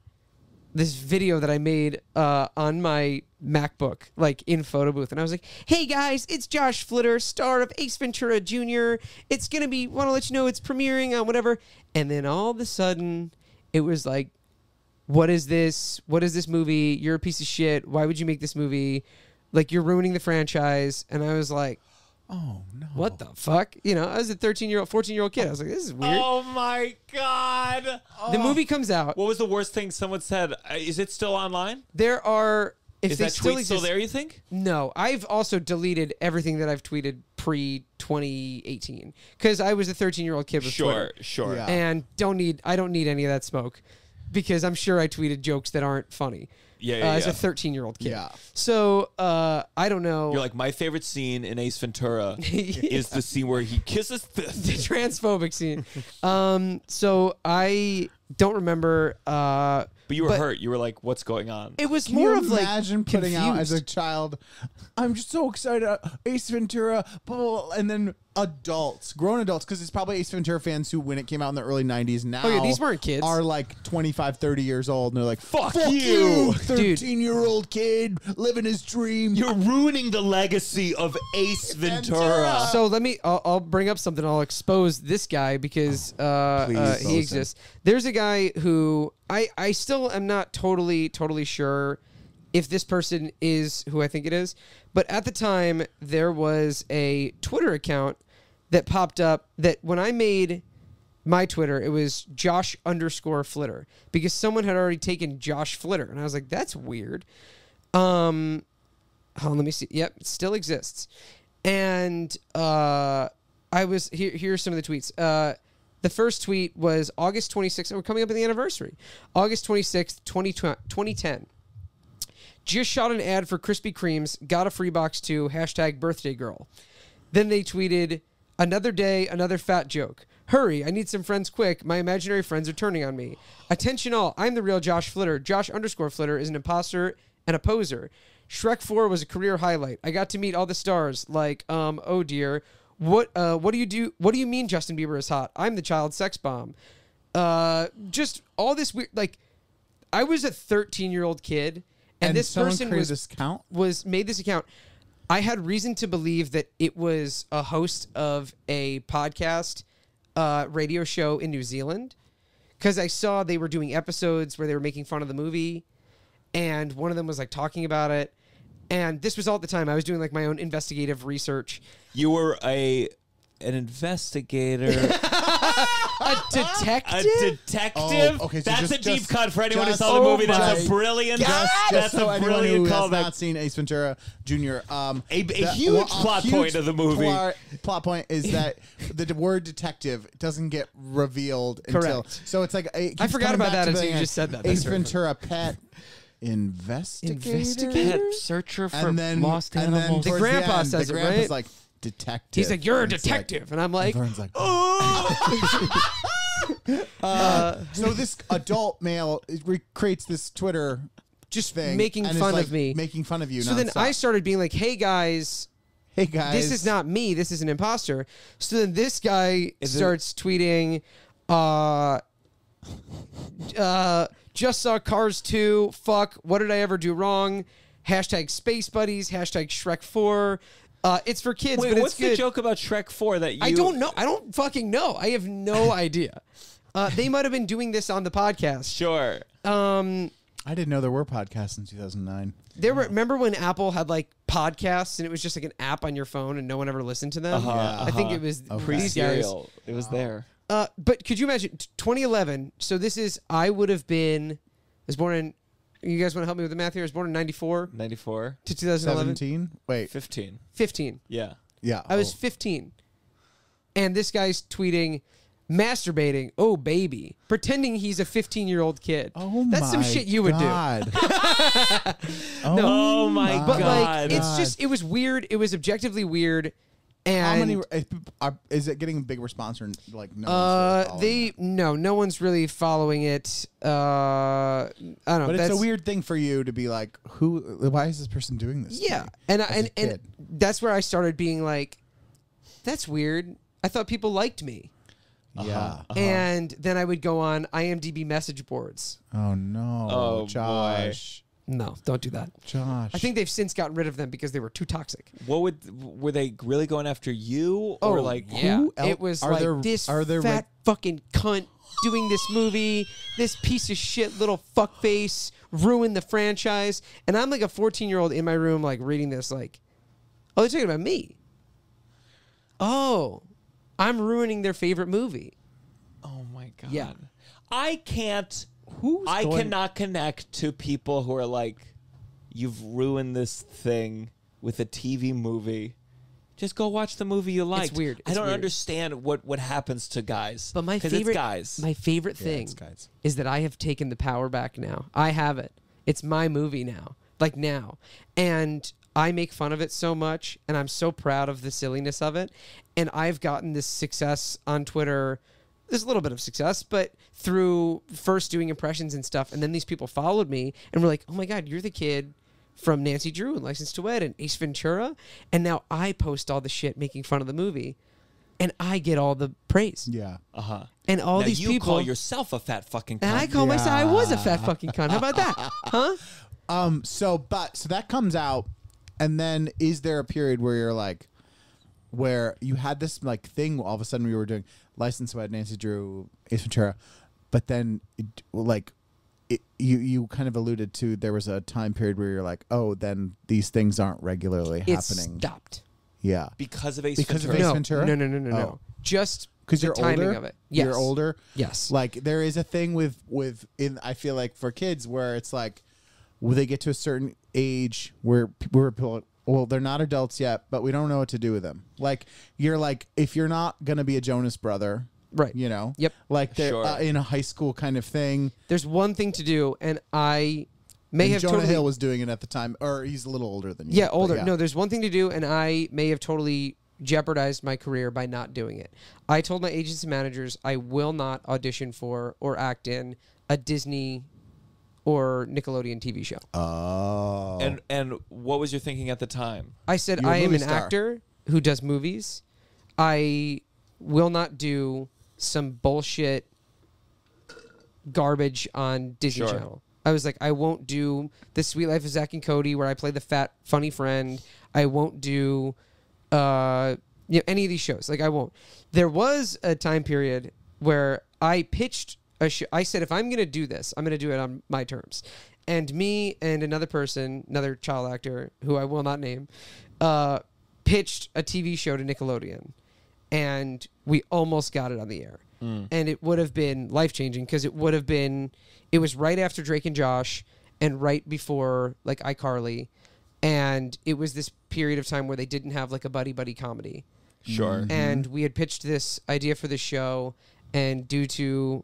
this video that i made uh, on my macbook like in photo booth. And i was like hey guys it's josh flitter star of ace ventura jr it's gonna be want to let you know it's premiering on whatever. And then all of a sudden it was like what is this? What is this movie? You're a piece of shit. Why would you make this movie? Like you're ruining the franchise. And i was like Oh no. what the fuck you know i was a 13 year old 14 year old kid i was like this is weird Oh my god. the movie comes out What was the worst thing someone said? Uh, Is it still online? There are if Is they that still tweet exist, still there? You think? No, I've also deleted everything that I've tweeted pre 2018 because I was a 13 year old kid with Sure, Twitter sure. Yeah. and don't need I don't need any of that smoke because I'm sure I tweeted jokes that aren't funny. Yeah, uh, yeah, as yeah. a 13 year old kid. Yeah. So uh, I don't know. You're like my favorite scene in Ace Ventura is the scene where he kisses the the. transphobic scene. um, so I don't remember. Uh, But you were But- hurt. You were like, "What's going on?" it was Can more you of like imagine putting out as a child? I'm just so excited. uh, Ace Ventura, blah, blah, blah," and then adults, grown adults, because it's probably Ace Ventura fans who, when it came out in the early '90s, now Oh, yeah, these weren't kids. are like 25, 30 years old, and they're like, Fuck you, you." 13 year old kid living his dream." You're ruining the legacy of Ace Ventura. Ventura. So let me. I'll, I'll bring up something. I'll expose this guy because uh, uh, he expose him. exists. There's a guy who I I still am not totally totally sure if this person is who I think it is, but at the time there was a Twitter account that popped up that when I made my Twitter, it was Josh underscore Flitter because someone had already taken Josh Flitter, and I was like, that's weird. Um, hold on, let me see. Yep, it still exists. And uh, I was here. Here's some of the tweets. Uh, the first tweet was August 26th. We're coming up on the anniversary. August 26th, 20, 2010. Just shot an ad for Krispy Kremes. Got a free box too. Hashtag birthday girl. Then they tweeted, Another day, another fat joke. Hurry, I need some friends quick. My imaginary friends are turning on me. Attention all, I'm the real Josh Flitter. Josh underscore Flitter is an imposter and a poser. Shrek 4 was a career highlight. I got to meet all the stars, like, um, oh dear, What uh what do you do what do you mean Justin Bieber is hot? I'm the child sex bomb. Uh just all this weird like I was a 13-year-old kid and, this person was this account. was made this account. I had reason to believe that it was a host of a podcast uh, radio show in New Zealand because I saw they were doing episodes where they were making fun of the movie, and one of them was like talking about it. And this was all at the time I was doing like my own investigative research. You were a an investigator, A detective. a detective. Oh, okay, so that's just- a deep just- cut for anyone just- who saw the oh movie. That's my a brilliant. Just, that's just so a anyone brilliant who has callback. not seen Ace Ventura Jr., um, A- a the- huge well, plot point of the movie. Plot, plot point is that the d- word detective doesn't get revealed until. Correct. So it's like it I keeps forgot coming about back that to until the you just said that. Ace That's right. Ventura pet investigator. Investigator? Pet searcher for and then lost and then animals. The towards grandpa end, says the it, grandpa's right? like detective. He's like, "You're a And it's like- detective," and I'm like, and Vern's like, "Oh." Uh, so this adult male re- creates this Twitter just thing, making and is, fun like, of me. making fun of you. so then nonstop. I started being like, "Hey guys, hey guys, this is not me. This is an imposter. So then this guy Is starts tweeting, uh, uh, just saw Cars 2. Fuck. What did I ever do wrong? Hashtag Space Buddies. Hashtag Shrek 4. Uh, it's for kids, Wait, but what's it's good. the joke about Shrek Four that you? I don't know. I don't fucking know. I have no idea. Uh, they might have been doing this on the podcast. Sure. Um, I didn't know there were podcasts in 2009. there were. Remember when Apple had like podcasts and it was just like an app on your phone and no one ever listened to them? Uh-huh, I think uh-huh. it was Okay. these guys. Serial. It was there. Uh, but could you imagine 2011? So this is I would have been. I was born in. You guys want to help me with the math here? I was born in 94 94, to 2011. 17? Wait, 15. 15. Yeah. yeah. I was oh. 15. And this guy's tweeting, masturbating, oh baby, pretending he's a 15 year old kid. Oh That's some my shit you would do. God. Oh my But god. like, it's just, it was weird. It was objectively weird. And How many is, are, is it getting a big response or like no? one's really Uh, they that? no, no one's really following it. Uh, I don't know. But it's a weird thing for you to be like, who? Why is this person doing this? Yeah, and I- and and that's where I started being like, "That's weird." I thought people liked me, yeah. Uh-huh. and then I would go on IMDb message boards. Oh no, Oh, boy. Josh. No, don't do that. Josh. I think they've since gotten rid of them because they were too toxic. what would were they really going after you or oh, like yeah, who el- it was are like there- this are there fat reg- fucking cunt doing this movie. This piece of shit little fuckface ruined the franchise, and I'm like a 14 year old in my room, like reading this, like, oh, they're talking about me. Oh, I'm ruining their favorite movie. Oh my god. Yeah. I can't Who's I going- cannot connect to people who are like you've ruined this thing with a TV movie. Just go watch the movie you like. weird. I It's don't weird. understand what what happens to guys. But my 'Cause favorite it's guys. my favorite thing it's guys. is that I have taken the power back now. I have it. It's my movie now. Like now. And I make fun of it so much and I'm so proud of the silliness of it. And I've gotten this success on Twitter. There's a little bit of success, but through first doing impressions and stuff, and then these people followed me and were like, "Oh my god, you're the kid from Nancy Drew and License to Wed and Ace Ventura," and now I post all the shit making fun of the movie, and I get all the praise. Yeah. uh-huh. And all now these you people call yourself a fat fucking cunt. and I call myself I was a fat fucking cunt. How about that? Huh? Um. So, but so that comes out, and then is there a period where you're like, where you had this like thing all of a sudden we were doing License to Wed, Nancy Drew, Ace Ventura, but then it, like. It, you you kind of alluded to there was a time period where you're like oh then these things aren't regularly It happening stopped. yeah because of Ace Because of Ventura. Ace no, Ventura? no, no, no, no, no. Oh. Just because you're timing older of it. Yes. you're older Yes. like there is a thing with with in i feel like for kids where it's like when they get to a certain age where people are people- well they're not adults yet but we don't know what to do with them like you're like if you're not gonna be a jonas brother Right. you know Yep. like they're Sure. uh, in a high school kind of thing There's one thing to do, and I may and have jonah totally hill was doing it at the time or he's a little older than you yeah but older. No, there's one thing to do, and I may have totally jeopardized my career by not doing it. I told my agents and managers I will not audition for or act in a Disney or Nickelodeon TV show. oh And and what was your thinking at the time? I said You're a I am movie an star. actor who does movies. I will not do some bullshit garbage on Disney Sure. Channel. I was like, I won't do the Sweet Life of Zach and Cody where I play the fat funny friend. I won't do uh you know any of these shows. Like I won't. There was a time period where I pitched a show. I said if I'm going to do this, I'm going to do it on my terms. And me and another person, another child actor who I will not name, uh, pitched a TV show to Nickelodeon, and we almost got it on the air. And it would have been life changing because it would have been. It was right after Drake and Josh, and right before like iCarly, and it was this period of time where they didn't have like a buddy buddy comedy Sure. Mm-hmm. and we had pitched this idea for the show and due to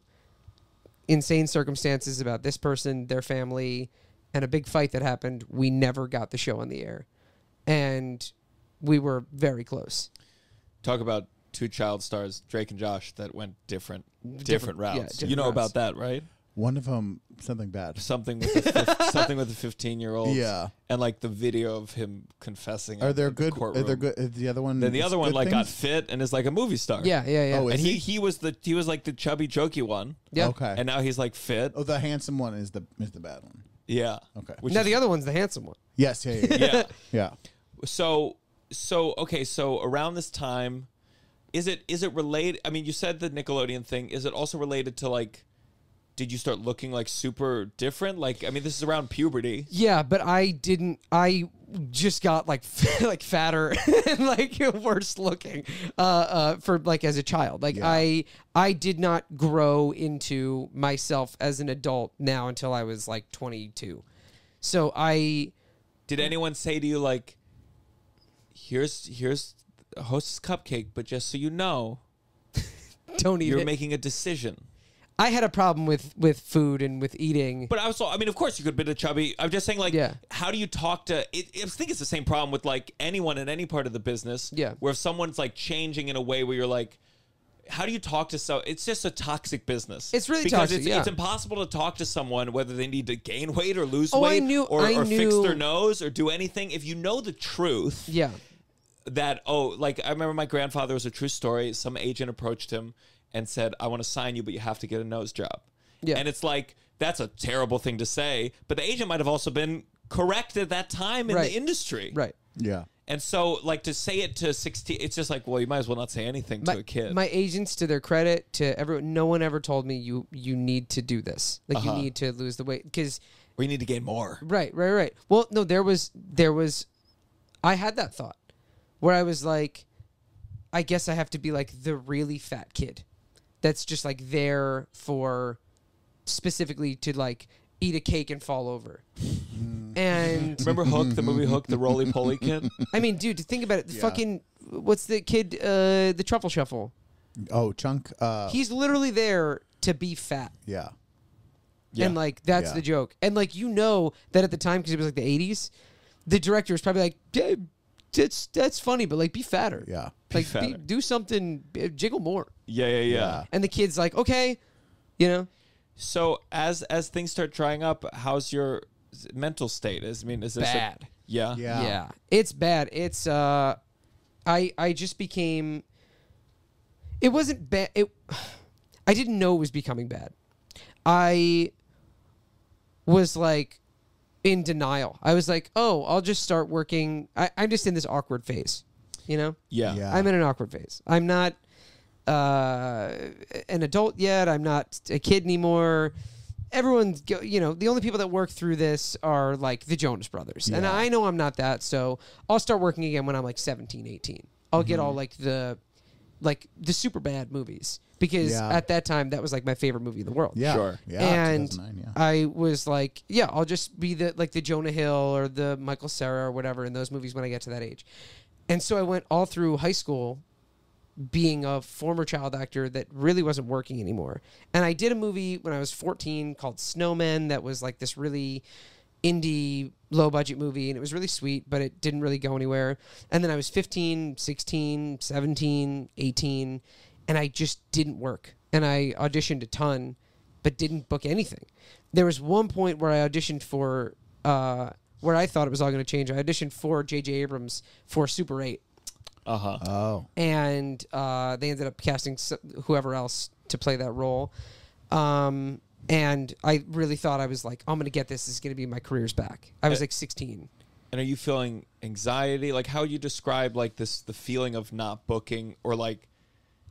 insane circumstances about this person their family and a big fight that happened we never got the show on the air and we were very close Talk about two child stars, Drake and Josh, that went different different, Different- yeah, routes. different you know routes. about that, right? One of them something bad. Something with the something with the fifteen year old. Yeah. and like the video of him confessing. Are at there the good? Are there good? Is the other one. Then the other one good like got fit and is like a movie star. yeah yeah yeah Oh, and he he? he was the he was like the chubby jokey one. yeah Okay. and now he's like fit. oh, the handsome one is the is the bad one. Yeah. Okay. Which now is- the other one's the handsome one Yes. Yeah. Yeah. Yeah. yeah. yeah. so so okay so around this time is it is it related i mean you said the nickelodeon thing is it also related to like did you start looking like super different? Like i mean this is around puberty. Yeah but i didn't i just got like like fatter and like worse looking uh uh for like as a child. Like Yeah. i i did not grow into myself as an adult now until i was like 22 so i did anyone say to you like here's here's hostess cupcake but just so you know don't eat you're it making a decision i had a problem with with food and with eating But I also, I mean, of course, you could be a chubby. I'm just saying, like, Yeah. how do you talk to? It, I think it's the same problem with like anyone in any part of the business. Yeah. Where if someone's like changing in a way where you're like, how do you talk to so? It's just a toxic business. It's really because toxic, It's, yeah. it's impossible to talk to someone whether they need to gain weight or lose Oh, I weight, knew- or, I or fix knew- their nose or do anything. If you know the truth, yeah that oh like i remember my grandfather was a true story some agent approached him and said i want to sign you but you have to get a nose job Yeah. and it's like that's a terrible thing to say but the agent might have also been correct at that time in Right. the industry right Yeah. and so like to say it to 16 it's just like well you might as well not say anything my, to a kid my agents to their credit to everyone no one ever told me you you need to do this like Uh-huh. you need to lose the weight because we need to gain more Right, right, right. Well, no, there was there was I had that thought where I was like I guess I have to be like the really fat kid that's just like there for specifically to like eat a cake and fall over. And remember hook the movie hook the roly poly kid I mean, dude, to think about it, the Yeah. fucking what's the kid uh the truffle shuffle? Oh, chunk. Uh, He's literally there to be fat. yeah. Yeah. And like that's Yeah. the joke. And like you know that at the time because it was like the '80s, the director was probably like, "Yeah, "That's that's funny, but like be fatter. Yeah. like fatter. be, do something, jiggle more." yeah yeah yeah, Yeah. And the kid's like, "Okay," you know. so as as things start drying up how's your mental state is i mean is this a- Bad. yeah Yeah. Yeah, it's bad. It's uh, I I just became. It wasn't bad. It, I didn't know it was becoming bad. I was like in denial. I was like, oh, I'll just start working. I, I'm just in this awkward phase, you know. yeah Yeah. I'm in an awkward phase. I'm not uh, an adult yet. I'm not a kid anymore. Everyone's, you know, the only people that work through this are like the Jonas Brothers. And I know I'm not that. So I'll start working again when I'm like 17, 18. I'll get Mm-hmm. all like the, like the Superbad movies because Yeah. at that time that was like my favorite movie in the world Yeah. Sure. Yeah. and yeah. I was like, yeah, I'll just be the like the Jonah Hill or the Michael Cera or whatever in those movies when I get to that age. And so I went all through high school being a former child actor that really wasn't working anymore. And I did a movie when I was 14 called Snowmen that was like this really indie low budget movie and it was really sweet but it didn't really go anywhere and then i was 15 16 17 18 and i just didn't work and i auditioned a ton but didn't book anything there was one point where i auditioned for uh, where i thought it was all going to change i auditioned for jj abrams for super 8 Uh huh. Oh. and uh, they ended up casting whoever else to play that role. Um, and I really thought I was like, I'm gonna get this. This is gonna be my career's back. I was like 16. And are you feeling anxiety? Like, how would you describe like this the feeling of not booking or like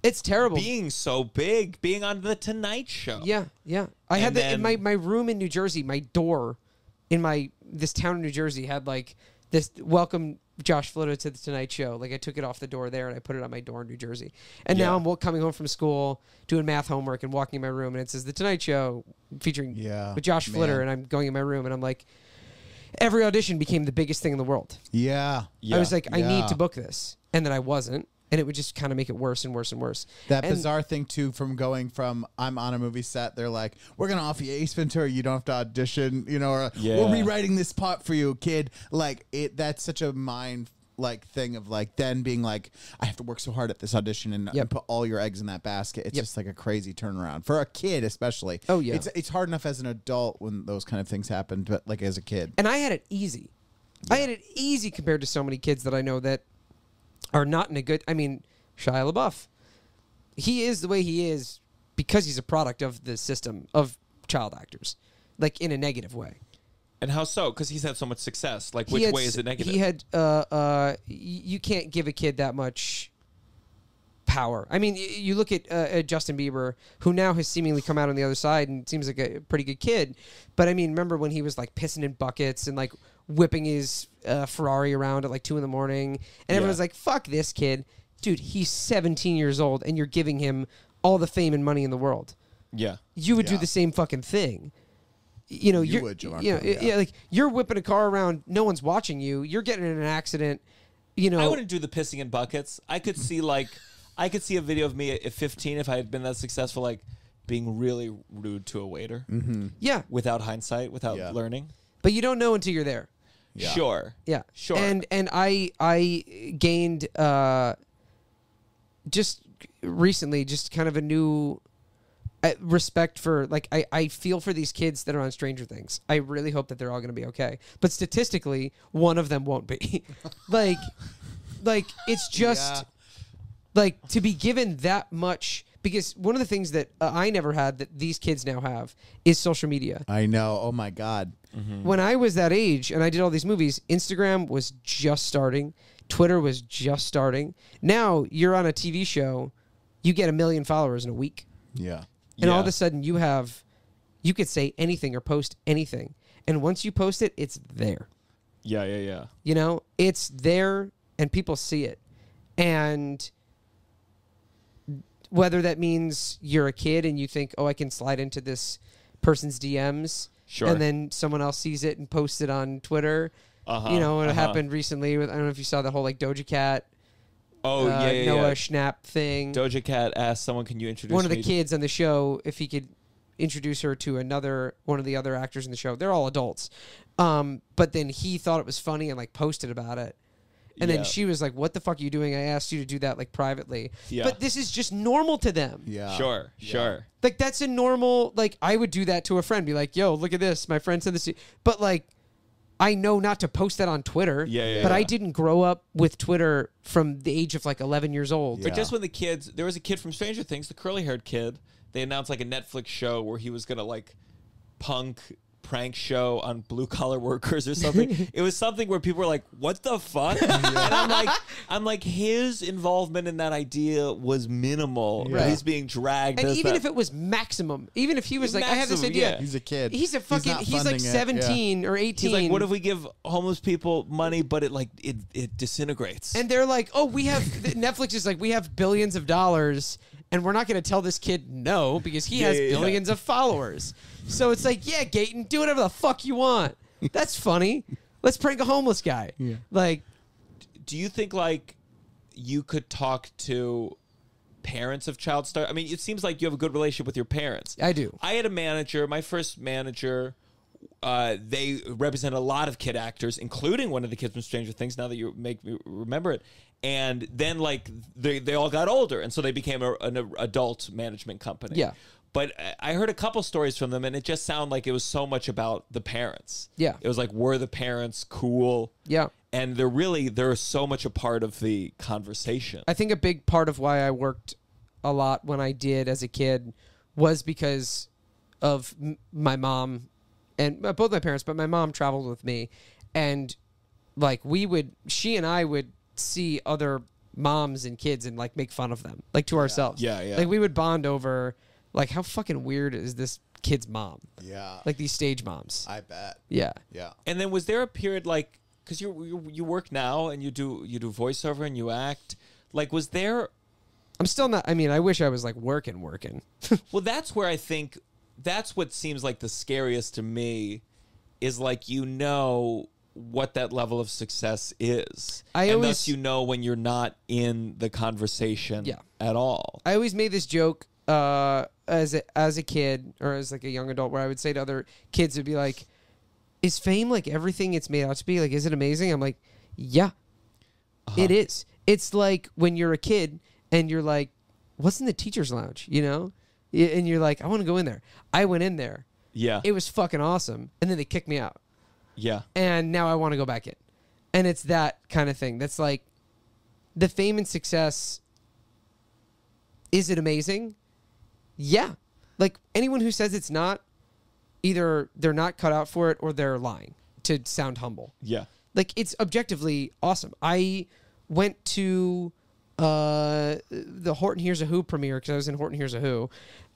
It's terrible. being so big, being on the Tonight Show? Yeah, yeah. I had And the in my my room in New Jersey. My door in my this town in New Jersey had like this welcome Josh Flitter to the Tonight Show. Like I took it off the door there and I put it on my door in New Jersey. And now I'm coming home from school doing math homework and walking in my room and it says the Tonight Show featuring Yeah, with Josh Flitter and I'm going in my room and I'm like every audition became the biggest thing in the world. Yeah. Yeah. I was like I need to book this and then I wasn't and it would just kind of make it worse and worse and worse. That And- bizarre thing too, from going from I'm on a movie set, they're like, "We're gonna offer you Ace Ventura. You don't have to audition, you know, or Yeah. we're rewriting this part for you, kid." Like it, that's such a mind like thing of like then being like, "I have to work so hard at this audition and, Yep. and put all your eggs in that basket." It's Yep. just like a crazy turnaround for a kid, especially. Oh, yeah. it's it's hard enough as an adult when those kind of things happen, but like as a kid, and I had it easy. I had it easy compared to so many kids that I know that are not in a good. I mean, Shia LaBeouf, he is the way he is because he's a product of the system of child actors, like in a negative way. And how so? Because he's had so much success. Like, which had way is it negative? He had. Uh, uh, you can't give a kid that much power. I mean, you look at, uh, at Justin Bieber, who now has seemingly come out on the other side and seems like a pretty good kid. But I mean, remember when he was like pissing in buckets and like whipping his uh, Ferrari around at like two in the morning, and everyone's like, "Fuck this kid, dude! He's 17 years old, and you're giving him all the fame and money in the world." yeah. you would do the same fucking thing. You know, You are would, Gianmarco, you know, yeah. yeah. like you're whipping a car around, no one's watching you. You're getting in an accident. You know, I wouldn't do the pissing in buckets. I could see like, I could see a video of me at 15 if I had been that successful, like being really rude to a waiter yeah, without hindsight, without Yeah. learning. but you don't know until you're there. Yeah. Sure. Yeah, Sure. And and I I gained uh, just recently just kind of a new uh, respect for like I I feel for these kids that are on Stranger Things. I really hope that they're all going to be okay. But statistically, one of them won't be. like like it's just Yeah. like to be given that much because one of the things that uh, I never had that these kids now have is social media. I know. Oh my god. When I was that age and I did all these movies, Instagram was just starting, Twitter was just starting. Now you're on a TV show, you get a million followers in a week. Yeah. And all of a sudden you have you could say anything or post anything. And once you post it, it's there. Yeah, yeah, yeah. You know, it's there and people see it. And whether that means you're a kid and you think, oh, I can slide into this person's DMs, Sure. and then someone else sees it and posts it on Twitter. Uh-huh, You know, it uh-huh. happened recently. With, I don't know if you saw the whole like Doja Cat, Oh, uh, yeah, yeah, Noah yeah. Schnapp thing. Doja Cat asked someone, "Can you introduce one of the me?" kids on the show if he could introduce her to another one of the other actors in the show. They're all adults. Um, but then he thought it was funny and like posted about it. And Yeah. then she was like, "What the fuck are you doing? I asked you to do that like privately." Yeah. But this is just normal to them. Yeah. Sure, sure. Like that's a normal like I would do that to a friend be like, "Yo, look at this. My friend sent this." to you." But like I know not to post that on Twitter. Yeah, yeah, But I didn't grow up with Twitter from the age of like 11 years old. Yeah. But just when the kids, there was a kid from Stranger Things, the curly-haired kid. They announced like a Netflix show where he was gonna like punk prank show on blue collar workers or something. it was something where people were like, "What the fuck?" And I'm like, I'm like, his involvement in that idea was minimal. Right. He's being dragged. And even that- if it was maximum, even if he was like, I have this idea. yeah. He's a kid. He's a fucking. not He's, like funding it, yeah. 17 or 18. He's like, what if we give homeless people money, but it like it it disintegrates? And they're like, oh, we have Netflix is like, we have billions of dollars, and we're not going to tell this kid no because he Yeah, has yeah, yeah. billions of followers. So it's like, yeah, Gaten, do whatever the fuck you want. That's funny. Let's prank a homeless guy. Yeah. Like, do you think like you could talk to parents of child star? I mean, it seems like you have a good relationship with your parents. I do. I had a manager, my first manager. Uh, they represent a lot of kid actors, including one of the kids from Stranger Things. Now that you make me remember it, and then like they they all got older, and so they became a, an adult management company. Yeah. But I heard a couple stories from them, and it just sounded like it was so much about the parents. Yeah. It was like, were the parents cool? yeah. and they're really they're so much a part of the conversation. I think a big part of why I worked a lot when I did as a kid was because of m- my mom and uh, both my parents, but my mom traveled with me, and like we would, she and I would see other moms and kids and like make fun of them, like to ourselves. Yeah, yeah. Like we would bond over, like how fucking weird is this kid's mom? Yeah. Like these stage moms. I bet. yeah. Yeah. And then was there a period like because you, you you work now and you do you do voiceover and you act like was there I'm still not. I mean, I wish I was like working, working. well that's where I think that's what seems like the scariest to me is like you know what that level of success is I and always- thus you know when you're not in the conversation Yeah. at all I always made this joke uh, as a, as a kid or as like a young adult, where I would say to other kids, "Would be like, is fame like everything it's made out to be? Like, is it amazing?" I'm like, "Yeah, it is. It's like when you're a kid and you're like, what's in the teachers' lounge? You know, and you're like, I want to go in there. I went in there. yeah It was fucking awesome, and then they kicked me out, yeah and now I want to go back in, and it's that kind of thing. That's like the fame and success. Is it amazing? Yeah. Like anyone who says it's not, either they're not cut out for it or they're lying to sound humble. yeah Like it's objectively awesome. I went to uh, the Horton Hears a Who premiere because I was in Horton Hears a Who.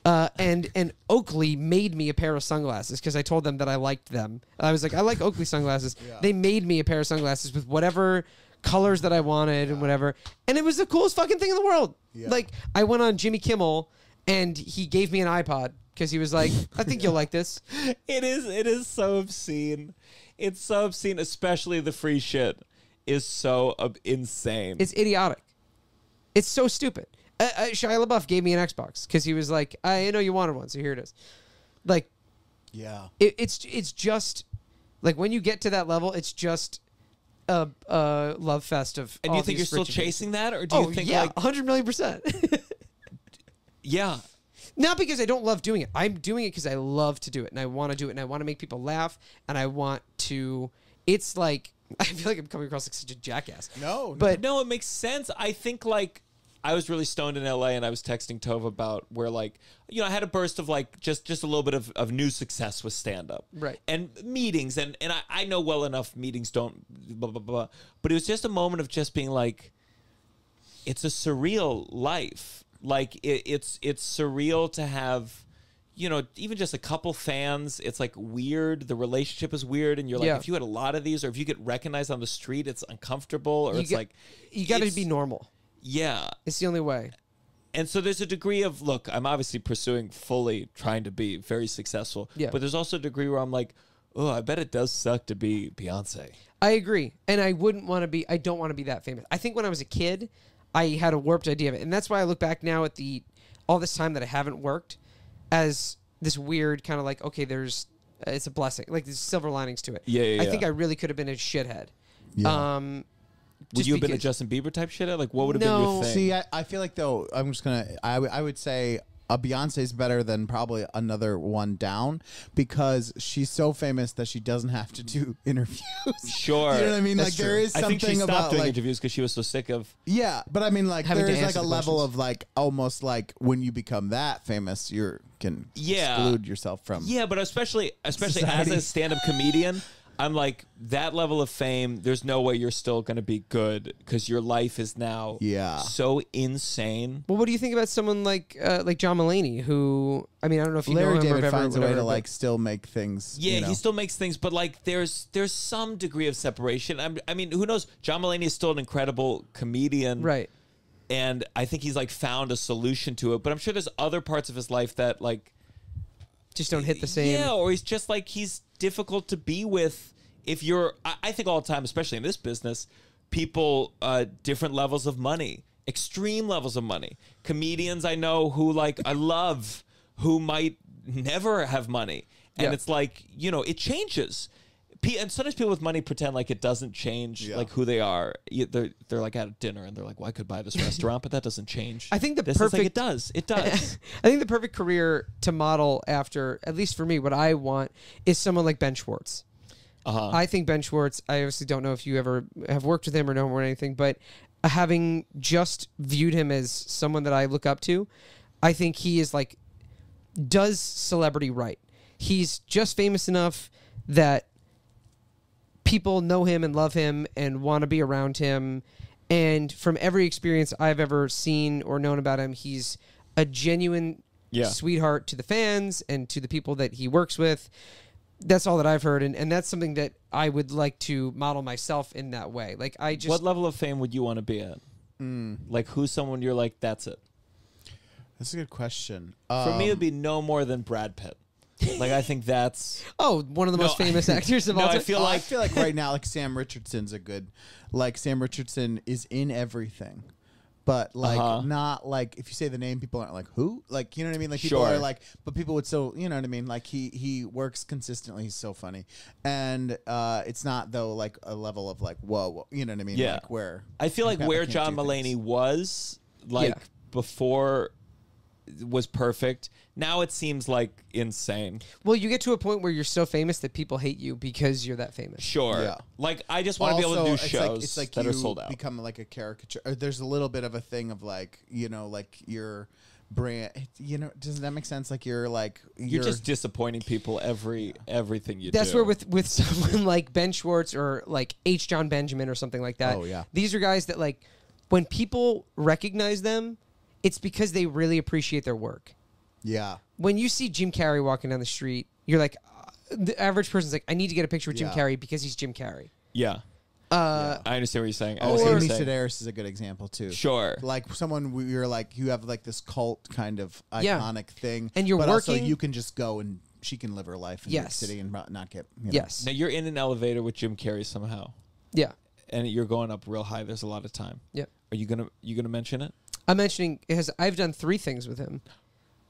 Uh, and and Oakley made me a pair of sunglasses because I told them that I liked them. I was like, I like Oakley sunglasses. They made me a pair of sunglasses with whatever colors that I wanted and whatever. And it was the coolest fucking thing in the world. Like I went on Jimmy Kimmel and he gave me an iPod because he was like, I think you'll like this. It is. It is so obscene. It's so obscene, especially the free shit is so ob- insane. It's idiotic. It's so stupid. Uh, uh, Shia LaBeouf gave me an Xbox because he was like, I know you wanted one, so here it is. Like, Yeah. it, it's it's just like when you get to that level, it's just a, a love fest of. and all you think you're still chasing that, or do famous- you Oh think yeah, like, hundred million percent. yeah, Not because I don't love doing it. I'm doing it because I love to do it and I want to do it and I want to make people laugh and I want to. It's like I feel like I'm coming across like such a jackass. No, but no, it makes sense. I think like I was really stoned in LA and I was texting Tove about where like you know I had a burst of like just just a little bit of, of new success with stand up Right. and meetings and and I, I know well enough meetings don't blah blah blah but it was just a moment of just being like it's a surreal life like it, it's it's surreal to have you know even just a couple fans it's like weird the relationship is weird and you're like Yeah. if you had a lot of these or if you get recognized on the street it's uncomfortable or you it's get- like you got to be normal. Yeah It's the only way. and so there's a degree of look i'm obviously pursuing fully trying to be very successful Yeah. but there's also a degree where i'm like oh i bet it does suck to be beyonce I agree. And I wouldn't want to be I don't want to be that famous. I think when I was a kid, I had a warped idea of it. And that's why I look back now at the all this time that I haven't worked as this weird kind of like okay, there's uh, it's a blessing. Like there's silver linings to it. Yeah, yeah, I yeah. think I really could have been a shithead. Yeah. Um would just you have been a because- justin bieber type shit like what would have been No. your thing See, I, I feel like though I'm just gonna I, w- I would say a Beyonce is better than probably another one down because she's so famous that she doesn't have to do interviews. Sure. you know what I mean? That's like there true. is I something think she stopped about doing like interviews because she was so sick of yeah, but I mean like Having to there's like answer a the level questions. of like almost like when you become that famous, you can Yeah. exclude yourself from Yeah, but especially especially Society. as a stand-up comedian, I'm like that level of fame. There's no way you're still going to be good because your life is now Yeah. so insane. well, what do you think about someone like uh, like John Mulaney, who I mean, I don't know if you know Larry him David have ever- finds a way to like still make things. Yeah, you know. he still makes things, but like there's there's some degree of separation. I'm, I mean, who knows? John Mulaney is still an incredible comedian, right. And I think he's like found a solution to it. But I'm sure there's other parts of his life that like Just don't hit the same. Yeah, or he's just like he's difficult to be with. If you're, I, I think all the time, especially in this business, people uh, different levels of money, extreme levels of money. Comedians I know who like I love, who might never have money, and Yeah. it's like you know it changes. Pe- And sometimes people with money pretend like it doesn't change, Yeah. like who they are. They're, they're like at a dinner and they're like, "Well, I could buy this restaurant, but that doesn't change." I think the this is like, perfect- it does. It does. I think the perfect career to model after, at least for me, what I want is someone like Ben Schwartz. Uh-huh. I think Ben Schwartz. I obviously don't know if you ever have worked with him or know him or anything, but having just viewed him as someone that I look up to, I think he is like does celebrity right. He's just famous enough that people know him and love him and want to be around him. And from every experience I've ever seen or known about him, he's a genuine Yeah. sweetheart to the fans and to the people that he works with. That's all that I've heard, and, and that's something that I would like to model myself in that way. Like I just what level of fame would you want to be at? Like who's someone you're like, that's it. That's a good question. For me, Um, it'd be no more than Brad Pitt. Like I think that's oh one of the most No, famous actors of no, all I time. feel Oh, I like feel like right now, like Sam Richardson's a good, like Sam Richardson is in everything, but like Uh-huh. not like if you say the name, people aren't like who, like you know what I mean. Like people Sure. are like, but people would still, you know what I mean. Like he he works consistently. He's so funny, and uh it's not though like a level of like whoa, whoa you know what I mean. Yeah. like where I feel like I where can't John do Mulaney was like Yeah. before was perfect. Now it seems like insane. well, you get to a point where you're so famous that people hate you because you're that famous. Sure. Yeah. Like I just want to be able to do it's shows like, it's like that you are sold out. become like a caricature. Or there's a little bit of a thing of like you know like your brand. You know, doesn't that make sense? Like you're like you're just disappointing people every everything you do. That's do. where with with someone like Ben Schwartz or like H. Jon Benjamin or something like that. Oh, yeah. These are guys that like when people recognize them, it's because they really appreciate their work. Yeah. When you see Jim Carrey walking down the street, you're like uh, the average person's like I need to get a picture with Jim Yeah. Carrey because he's Jim Carrey. Yeah. Uh I understand what you're saying. I Oh, understand what Amy you're saying. Sedaris is a good example too. Sure. Like someone where you're like you have like this cult kind of iconic Yeah. thing, And you're but also working- you can just go and she can live her life in New York Yes. City and not get you know. yes. Now you're in an elevator with Jim Carrey somehow, Yeah. and you're going up real high. There's a lot of time. Yep. Are you gonna you gonna mention it? I'm mentioning has I've done three things with him.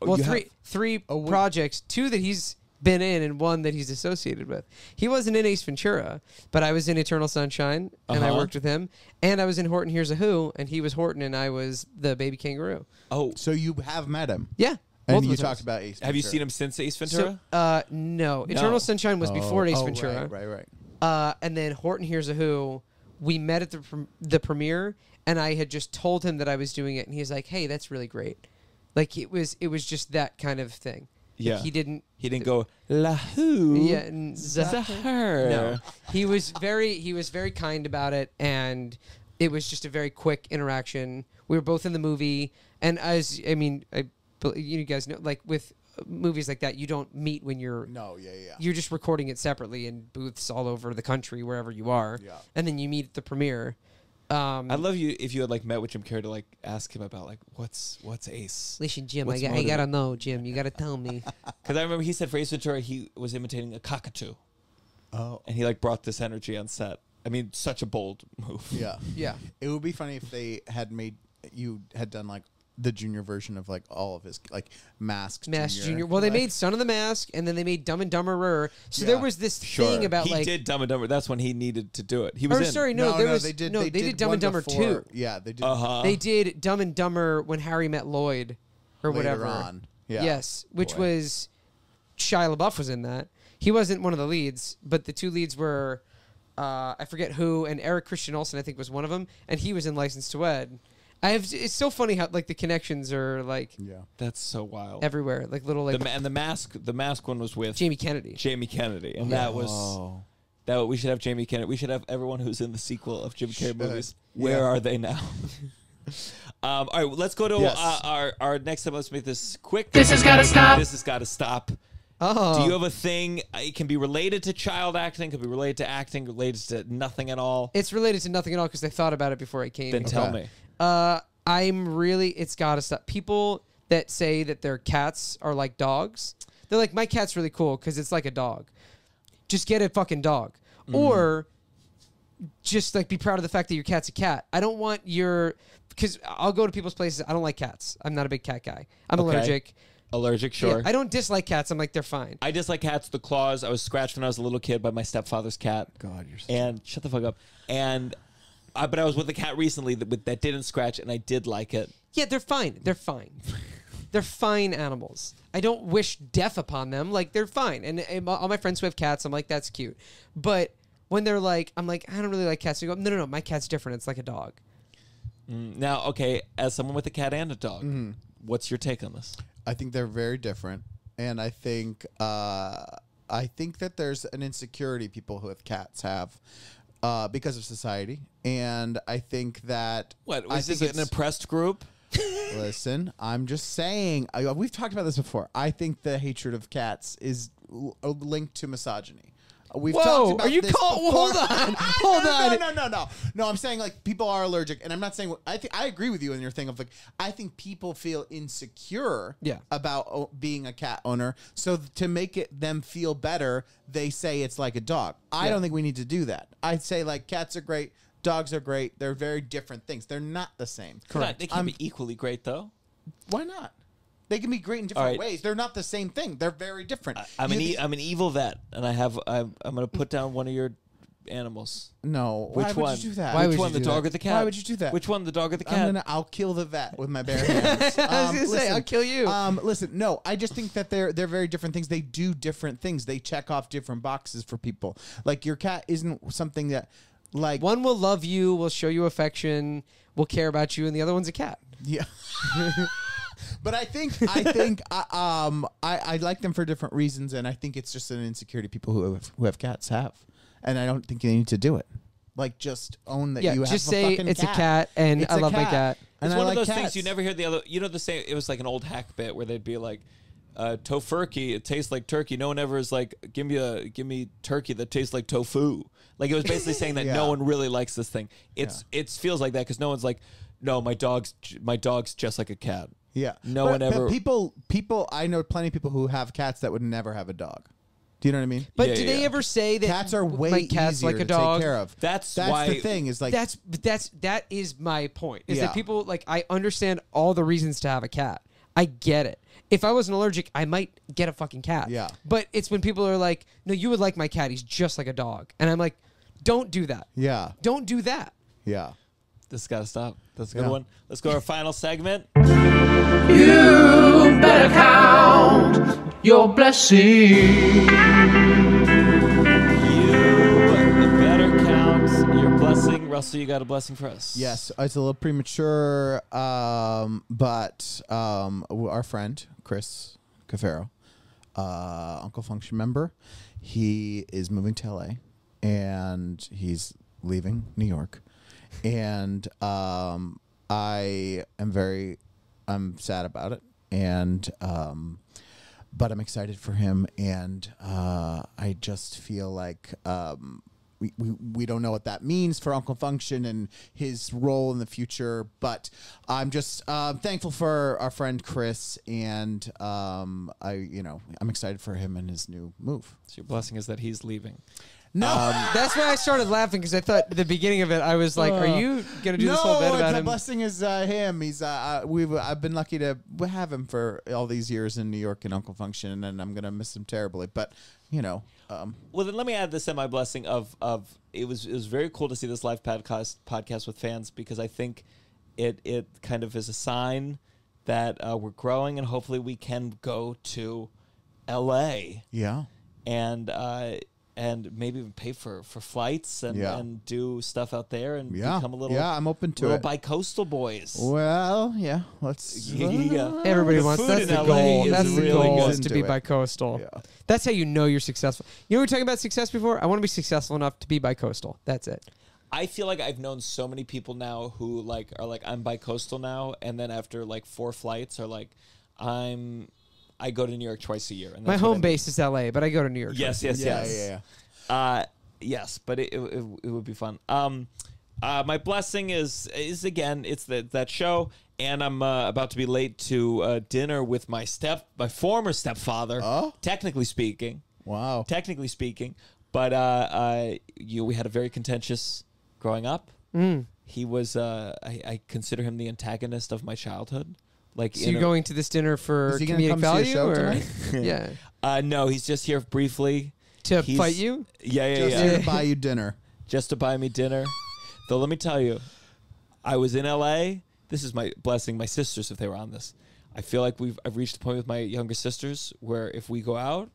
Oh, well, you three have? three Oh, projects, two that he's been in and one that he's associated with. He wasn't in Ace Ventura, but I was in Eternal Sunshine and I Uh-huh. worked with him, and I was in Horton Hears a Who, and he was Horton and I was the baby kangaroo. Oh, So you have met him, Yeah, and you times. talked about Ace. have you seen him since Ace So, Ventura? uh, no, Eternal Sunshine was Oh, before Ace oh, Ventura. Right, right, right. Uh, and then Horton Hears a Who. We met at the prem- the premiere, and I had just told him that I was doing it, and he's like, "Hey, that's really great." Like it was, it was just that kind of thing. Like, Yeah. he didn't. he didn't go la who? Yeah, and Zahar. no, he was very he was very kind about it, and it was just a very quick interaction. We were both in the movie, and as I mean, I, you guys know, like with movies like that, you don't meet when you're No, yeah, yeah. you're just recording it separately in booths all over the country, wherever you are. Yeah. And then you meet at the premiere. Um, I'd love you if you had like met with Jim Carrey to like ask him about like what's what's Ace. listen, Jim, I, got, I gotta know, Jim. You gotta tell me. Because I remember he said for Ace Ventura he was imitating a cockatoo, oh, and he like brought this energy on set. I mean, such a bold move. yeah. yeah. It would be funny if they had made you had done like the junior version of like all of his like masks. Mask Junior. Well, they Like- made Son of the Mask, and then they made Dumb and Dumberer. So there was this Sure. thing about he like. did Dumb and Dumber. That's when he needed to do it. He was or in. sorry, no, there was they did. no. they, did, Dumb and Dumber before. two. Yeah, they did. Uh huh. They did Dumb and Dumber when Harry met Lloyd, or later whatever. on. Yeah. Yes, which Boy. was Shia LaBeouf was in that. He wasn't one of the leads, but the two leads were uh, I forget who, and Eric Christian Olsen I think was one of them, and he was in License to Wed. I have. It's so funny how like the connections are like Yeah. That's so wild. everywhere, like little like the ma- and the mask, the mask one was with Jamie Kennedy. Jamie Kennedy, and that was Oh. that. We should have Jamie Kennedy. We should have everyone who's in the sequel of Jim Carrey Should. movies. Where Yeah. are they now? um, all right, let's go to Yes. uh, our our next time. Let's make this quick. This has gotta stop. This has got to stop. Oh, Do you have a thing? uh, It can be related to child acting. Could be related to acting. Related to nothing at all. it's related to nothing at all because they thought about it before I came. then here. tell me. Uh, I'm really. It's gotta stop. People that say that their cats are like dogs, they're like, my cat's really cool because it's like a dog. Just get a fucking dog, Mm-hmm. or just like be proud of the fact that your cat's a cat. I don't want your because I'll go to people's places. I don't like cats. I'm not a big cat guy. I'm Okay. allergic. Allergic, Yeah, sure. I don't dislike cats. I'm like they're fine. I dislike cats. The claws. I was scratched when I was a little kid by my stepfather's cat. God, you're. Such and shut the fuck up. And I, but I was with a cat recently that with- that didn't scratch, and I did like it. Yeah, they're fine. They're fine. they're fine animals. I don't wish death upon them. Like they're fine. And, and all my friends who have cats, I'm like, that's cute. But when they're like, I'm like, I don't really like cats. They go, no, no, no, my cat's different. It's like a dog. Now, okay, as someone with a cat and a dog, Mm-hmm. what's your take on this? I think they're very different, and I think uh, I think that there's an insecurity people who have cats have uh, because of society, and I think that What I was this an oppressed group? Listen, I'm just saying. I, we've talked about this before. I think the hatred of cats is l- uh, linked to misogyny. We've Whoa, talked about are you this call- before. hold on, hold no, on. No, no, no, no, no. I'm saying like people are allergic, and I'm not saying. I think I agree with you in your thing of like I think people feel insecure. Yeah. About o- being a cat owner, so th- to make it them feel better, they say it's like a dog. I Yeah. don't think we need to do that. I'd say like cats are great, dogs are great. They're very different things. They're not the same. Correct. They can I'm- be equally great though. Why not? They can be great in different All right. ways. They're not the same thing. They're very different. I'm You an e- the- I'm an evil vet, and I have I'm, I'm going to put down one of your animals. no. Which why one? would you do that? Why Which one, the dog that? or the cat? Why would you do that? Which one, the dog or the cat? I'm gonna. I'll kill the vet with my bare hands. Um, I was gonna say, I'll kill you. Um, listen, no, I just think that they're they're very different things. They do different things. They check off different boxes for people. Like your cat isn't something that, like, One will love you, will show you affection, will care about you, and the other one's a cat. yeah. but I think I think I, um I, I like them for different reasons, and I think it's just an insecurity people who have, who have cats have, and I don't think they need to do it. Like just own that Yeah, you have just a say fucking it's a cat. cat and It's I a love my cat. And it's I one like of those cats. things you never hear the other. You know the same. It was like an old hack bit where they'd be like, uh, "Tofurkey, it tastes like turkey." No one ever is like, "Give me a give me turkey that tastes like tofu." Like it was basically saying that Yeah. no one really likes this thing. It's it feels like that because no one's like, "No, my dog's my dog's just like a cat." Yeah. No But- one but ever- people people I know plenty of people who have cats that would never have a dog. Do you know what I mean? But Yeah, do yeah, they yeah. ever say that Cats are way my cat's easier like a to dog? take care of. That's that's why- the thing is like that's that's that is my point. Is Yeah. that people like I understand all the reasons to have a cat. I get it. If I wasn't allergic, I might get a fucking cat. Yeah. But it's when people are like, "No, you would like my cat. He's just like a dog," and I'm like, "Don't do that. yeah Don't do that." yeah. This has got to stop. That's a good Yeah. one. Let's go to our final segment. You better count your blessings. You better count your blessing, Russell. You got a blessing for us. Yes, it's a little premature, um, but um, w- our friend Chris Cafaro, uh, Uncle Function member, he is moving to LA, and he's leaving New York, and um, I am very, I'm sad about it, and um, but I'm excited for him, and uh, I just feel like um, we, we we don't know what that means for Uncle Function and his role in the future. But I'm just um, thankful for our friend Chris, and um, I you know I'm excited for him and his new move. So your blessing is that he's leaving. No. That's why I started laughing because I thought the beginning of it, I was like, "Are you gonna do no, this whole bit about the him?" blessing is uh, him. He's uh, uh, we've I've been lucky to have him for all these years in New York and Uncle Function, and I'm gonna miss him terribly. But you know, um, Well, then let me add this in my blessing of of it was it was very cool to see this live podcast podcast with fans because I think it it kind of is a sign that uh, we're growing and hopefully we can go to L.A. yeah, and uh, and maybe even pay for for flights and, Yeah. and do stuff out there and yeah, become a little yeah. I'm open to little it. bi-coastal boys. Well, yeah. Let's. Yeah. Everybody The wants. food That's the LA goal. That's the really goal is to be it. bi-coastal. Yeah. That's how you know you're successful. You know, we were talking about success before. I want to be successful enough to be bi-coastal. That's it. I feel like I've known so many people now who like are like I'm bi-coastal now, and then after like four flights are like I'm I go to New York twice a year. And My home I- base is L.A., but I go to New York. Yes, yes, yes. yeah, yeah. Uh, yes, but it, it, it, would be fun. Um, uh, my blessing is is again it's that that show, and I'm uh, about to be late to uh, dinner with my step my former stepfather. Oh? technically speaking, Wow. technically speaking, but uh, uh, you we had a very contentious growing up. Mm. He was uh, I, I consider him the antagonist of my childhood. Like So you're a- going to this dinner for Is he comedic come see a value, show or yeah, uh, no, he's just here briefly to He's- fight you? Yeah, yeah, Just yeah. to buy you dinner. just to buy me dinner. Though let me tell you, I was in LA. This is my blessing. My sisters, if they were on this, I feel like we've I've reached a point with my younger sisters where if we go out,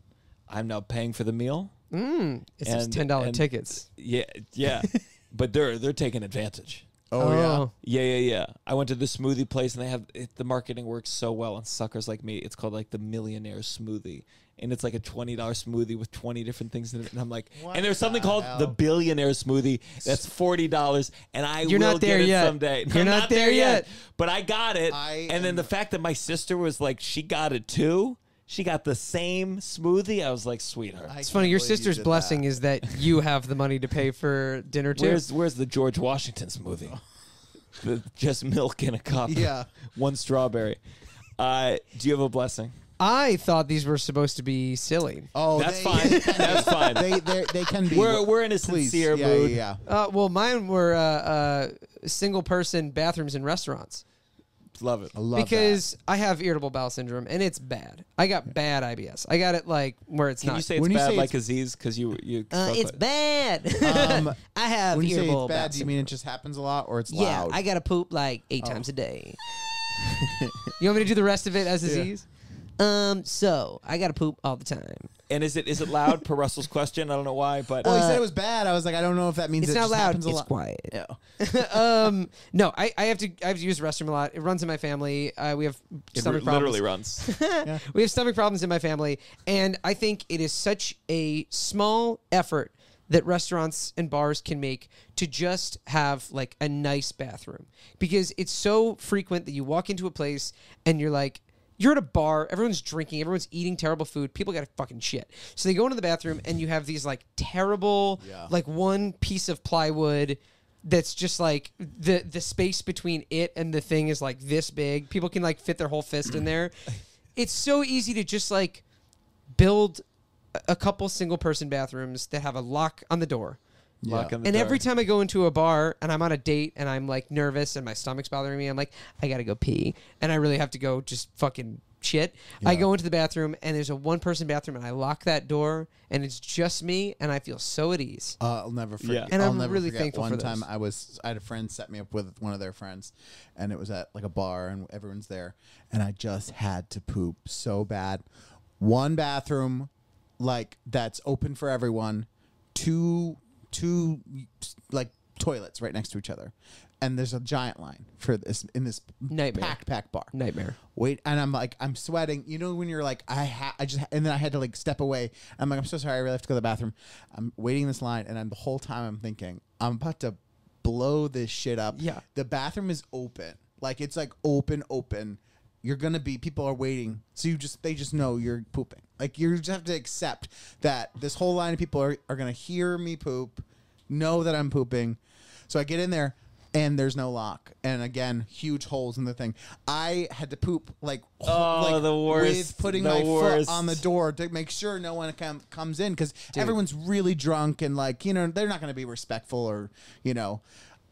I'm now paying for the meal. Mm, it's those And- ten dollar and- tickets. Yeah, yeah. but they're they're taking advantage. Oh, yeah. Oh. Yeah, yeah, yeah. I went to the smoothie place and they have it, the marketing works so well on suckers like me. It's called like the millionaire smoothie. And it's like a twenty dollar smoothie with twenty different things in it. And I'm like, and there's something the called hell? the billionaire smoothie that's forty dollars, and I You're will not there get it yet. someday. You're I'm not there yet. but I got it. I and then am- the fact that my sister was like, she got it too. She got the same smoothie. I was like, sweetheart. I It's funny. Your believe you sister's blessing that. is that you have the money to pay for dinner too. Where's where's the George Washington smoothie? the, just milk in a cup. Yeah. One strawberry. Uh, do you have a blessing? I thought these were supposed to be silly. Oh, That's they- fine. That's fine. They they they can be. We're we're in a Please, sincere yeah, mood. Yeah, Uh, well, mine were uh, uh, single person bathrooms in restaurants Love it. I love because I have irritable bowel syndrome and it's bad. I got bad IBS. I got it like where it's Can not. you say it's When you bad say like it's- Aziz? Because you you. uh, spoke it's like- bad. Um, I have when you say irritable it's bad, bowel do you mean it just happens a lot or it's Yeah, loud? I gotta poop like eight times a day. you want me to do the rest of it as disease? Um, so I gotta poop all the time. And is it is it loud per Russell's question? I don't know why, but well, he said it was bad. I was like, I don't know if that means It's it not just loud. happens a It's lot. quiet. Yeah. um, no, I, I have to I have to use the restroom a lot. It runs in my family. Uh, we have it stomach r- problems. literally runs. we have stomach problems in my family, and I think it is such a small effort that restaurants and bars can make to just have like a nice bathroom because it's so frequent that you walk into a place and you're like you're at a bar everyone's drinking everyone's eating terrible food people got to fucking shit so they go into the bathroom and you have these like terrible Yeah. like one piece of plywood that's just like the the space between it and the thing is like this big people can like fit their whole fist in there it's so easy to just like build a- a couple single person bathrooms that have a lock on the door. Lock on the And every time I go into a bar and I'm on a date and I'm like nervous and my stomach's bothering me, I'm like, I gotta go pee. And I really have to go just fucking shit. I go into the bathroom and there's a one person bathroom and I lock that door and it's just me and I feel so at ease. Uh, I'll never forget. Yeah. And I'll I'm never really forget thankful one for time. I was I had a friend set me up with one of their friends, and it was at like a bar, and everyone's there, and I just had to poop so bad. One bathroom, like that's open for everyone. Two two like toilets right next to each other, and there's a giant line for this in this Nightmare. packed packed bar. Nightmare. wait and i'm like i'm sweating. You know when you're like i ha- i just and then i had to like step away. I'm like i'm so sorry i really have to go to the bathroom. I'm waiting in this line and I'm, the whole time i'm thinking i'm about to blow this shit up. Yeah. the bathroom is open. Like it's like open open you're gonna be people are waiting. So you just they just know you're pooping. Like you just have to accept that this whole line of people are, are gonna hear me poop know that i'm pooping. So i get in there and there's no lock. And again huge holes in the thing. I had to poop like Oh, like the worst. with putting my worst. foot on the door to make sure no one com- comes in. Because everyone's really drunk and like you know they're not going to be respectful or you know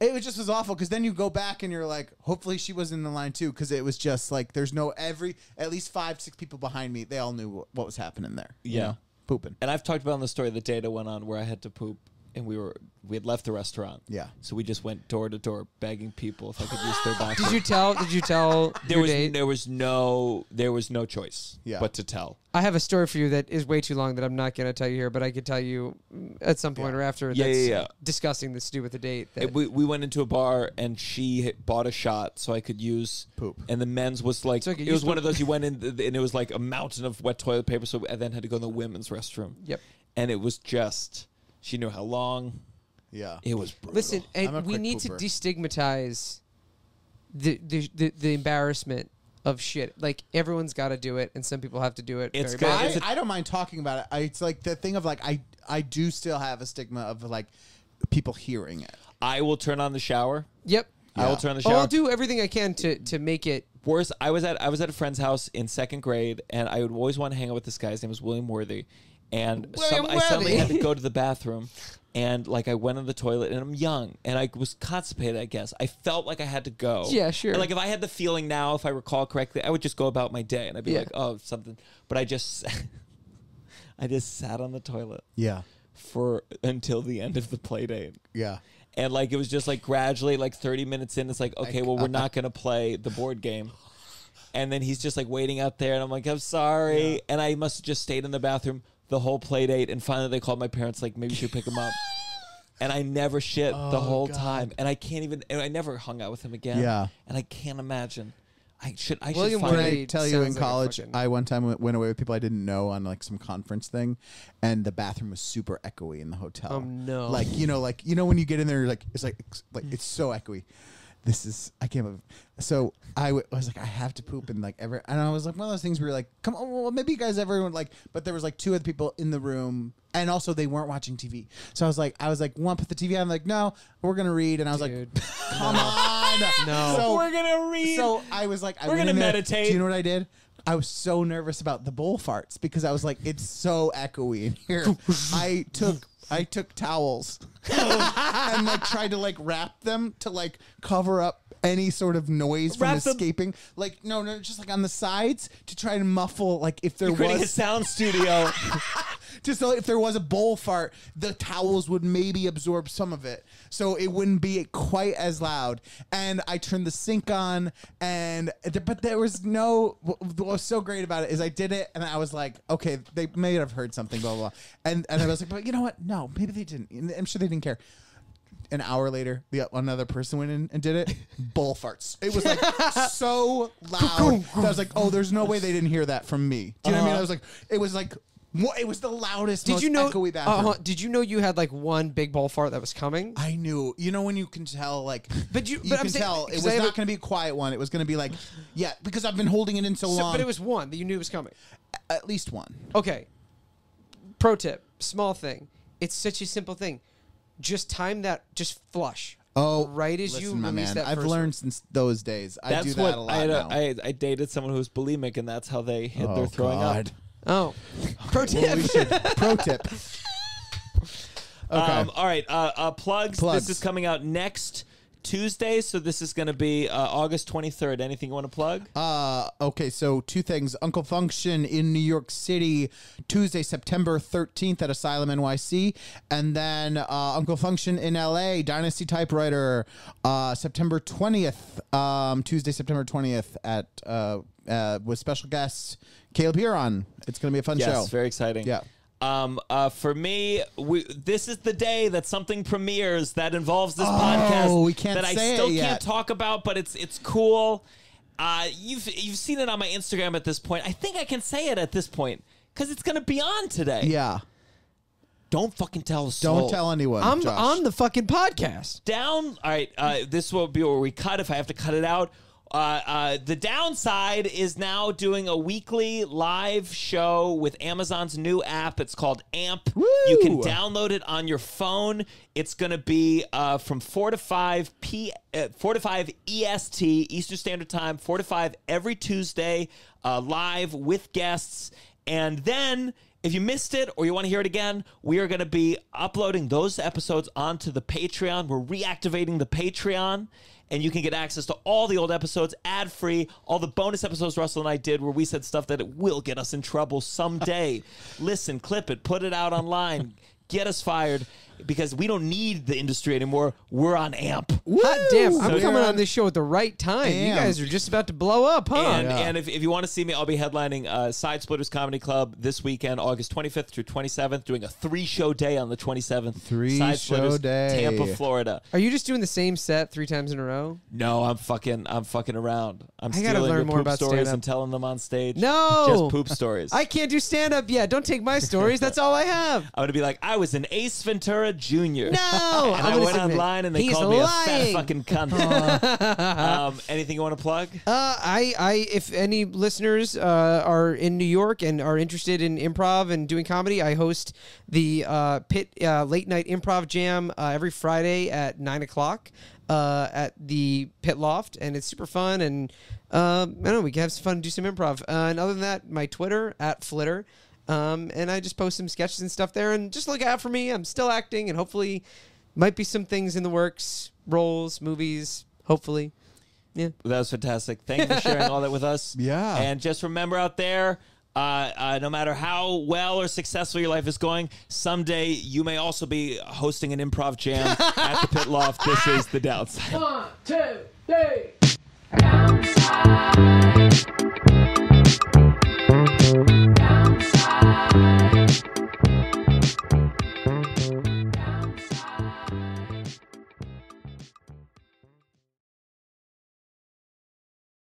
it was just was awful because then you go back and you're like hopefully she was in the line too because it was just like there's no every at least five six people behind me they all knew what, was happening there you Yeah. know? pooping And I've talked about in the story the data went on where I had to poop and we were we had left the restaurant. Yeah. So we just went door to door begging people if I could use their bathroom. Did you tell did you tell there your was date? there was no there was no choice Yeah. but to tell. I have a story for you that is way too long that I'm not going to tell you here, but I could tell you at some point or after. Yeah, that's yeah, yeah. Disgusting. That's to do with the date. That, It- we, we went into a bar and she bought a shot so I could use Poop. And the men's was like So it was use one of those you went in th- and it was like a mountain of wet toilet paper. So I then had to go in the women's restroom. Yep. And it was just she knew how long yeah it was. Brutal. Listen, I'm and a we need pooper. to destigmatize the the, the the embarrassment of shit. Like everyone's got to do it, and some people have to do it. It's very good. badly. I, It's a- I don't mind talking about it I, it's like the thing of like i i do still have a stigma of like people hearing it I will turn on the shower. Yep. I will Yeah. turn the Oh, shower. I'll do everything I can to to make it. Worse, I was at I was at a friend's house in second grade, and I would always want to hang out with this guy. His name was William Worthy, and some, I suddenly had to go to the bathroom, and like I went in the toilet, and I'm young, and I was constipated. I guess I felt like I had to go. Yeah, sure. And, like if I had the feeling now, if I recall correctly, I would just go about my day, and I'd be Yeah. like, oh, something. But I just, I just sat on the toilet yeah for until the end of the play date. yeah And like it was just like gradually, like 30 minutes in, it's like, okay, well, we're uh, not uh. gonna play the board game. And then he's just like waiting out there, and I'm like, I'm sorry. And I must have just stayed in the bathroom the whole play date. And finally, they called my parents, like, maybe you should pick him up. And I never shit the oh, whole time. And I can't even, and I never hung out with him again. Yeah. And I can't imagine. I should, I William should find Can I tell you in sounds like college, I one time went, went away with people I didn't know on like some conference thing, and the bathroom was super echoey in the hotel. Oh, no. Like you know, like you know when you get in there, you're like it's like it's, like it's so echoey. This is I can't. Believe. So I, w- I was like I have to poop and like ever and I was like one of those things where you're like come on well maybe you guys everyone like but there was like two other people in the room and also they weren't watching TV so I was like I was like want to put the TV on I'm like no we're gonna read and I was Dude. like come on No. so We're gonna read. so I was like, I We're went gonna in there- meditate. Do you know what I did? I was so nervous about the bull farts because I was like, it's so echoey in here. I took I took towels and like tried to like wrap them to like cover up any sort of noise from Wrap them- escaping. Like no, no, just like on the sides to try and muffle like if there creating a was sound studio. just so if there was a bowl fart, the towels would maybe absorb some of it, so it wouldn't be quite as loud. And I turned the sink on, and but there was no. What was so great about it is I did it, and I was like, okay, they may have heard something, blah blah, blah. and and I was like, but you know what? No, maybe they didn't. I'm sure they didn't care. An hour later, the another person went in and did it. Bull farts. It was like so loud. that I was like, oh, there's no way they didn't hear that from me. Do you know what I mean? I was like, it was like, mo- it was the loudest, Did most you know? echoey bathroom. uh, did you know you had like one big ball fart that was coming? I knew. You know when you can tell, like, But you- but I'm can saying- tell it 'cause was I have not a- going to be a quiet one. It was going to be like, yeah, because I've been holding it in so, So- long. but it was one that you knew was coming. at least one. Okay. Pro tip, small thing. It's such a simple thing. Just time that. Just flush. Oh, right as listen, you my release man, that I've first learned one. since those days. I That's do that what a lot I, had now. a, I I dated someone who was bulimic, and that's how they hid oh, their throwing God. up. Oh, pro tip. Well, we should pro tip. Okay. Um, all right, uh, uh, plugs. Plugs. This is coming out next Tuesday, so this is going to be uh, August 23rd. Anything you want to plug? Uh, okay, so two things. Uncle Function in New York City, Tuesday, September 13th at Asylum NYC. And then uh, Uncle Function in LA, Dynasty Typewriter, uh, September 20th, um, Tuesday, September 20th at uh, uh, with special guest Caleb Hearon. It's going to be a fun yes, show. very exciting. Yeah. Um, uh, for me, we, this is the day that something premieres that involves this Oh, podcast we can't that I say it still yet. can't talk about, but it's it's cool. Uh, you've you've seen it on my Instagram at this point. I think I can say it at this point because it's gonna be on today. yeah. Don't fucking tell a Don't tell anyone. I'm Josh. on the fucking podcast. down. All right, uh, this will be where we cut if I have to cut it out. Uh, uh, the downside is now doing a weekly live show with Amazon's new app. It's called AMP. You can download it on your phone. It's going to be uh, from four to five p uh, four to five EST Eastern Standard Time, four to five every Tuesday, uh, live with guests, and then. If you missed it or you want to hear it again, we are going to be uploading those episodes onto the Patreon. We're reactivating the Patreon, and you can get access to all the old episodes ad free, all the bonus episodes Russell and I did where we said stuff that it will get us in trouble someday. Listen, clip it, put it out online, get us fired because we don't need the industry anymore. We're on AMP. Hot damn! I'm coming you're on on- this show at the right time. You Damn. guys are just about to blow up, huh? And, Yeah. and if, if you want to see me, I'll be headlining uh, Side Splitters Comedy Club this weekend, August 25th through 27th, doing a three show day on the 27th. Three Side show Splitters, day. Tampa, Florida. Are you just doing the same set three times in a row? No, I'm fucking, I'm fucking around. I'm I gotta stealing learn your more poop about stories stand-up. and telling them on stage. No! just poop stories. I can't do stand up yet. Don't take my stories. That's all I have. I'm gonna be like, I was an Ace Ventura Jr. No, And I'm I went say, online and they He's called me a fat fucking cunt. um, anything you want to plug? Uh, I, I, if any listeners uh, are in New York and are interested in improv and doing comedy, I host the uh, Pit uh, Late Night Improv Jam uh, every Friday at nine o'clock uh, at the Pit Loft, and it's super fun. And uh, I don't know, we can have some fun, and do some improv. Uh, and other than that, my Twitter at Flitter. Um, and I just post some sketches and stuff there. And just look out for me. I'm still acting, and hopefully, might be some things in the works, roles, movies. Hopefully, yeah. That was fantastic. Thank you for sharing all that with us. Yeah. And just remember out there. Uh, uh, no matter how well or successful your life is going, someday you may also be hosting an improv jam at the Pit Loft. This is the downside. One, two, three. Downside.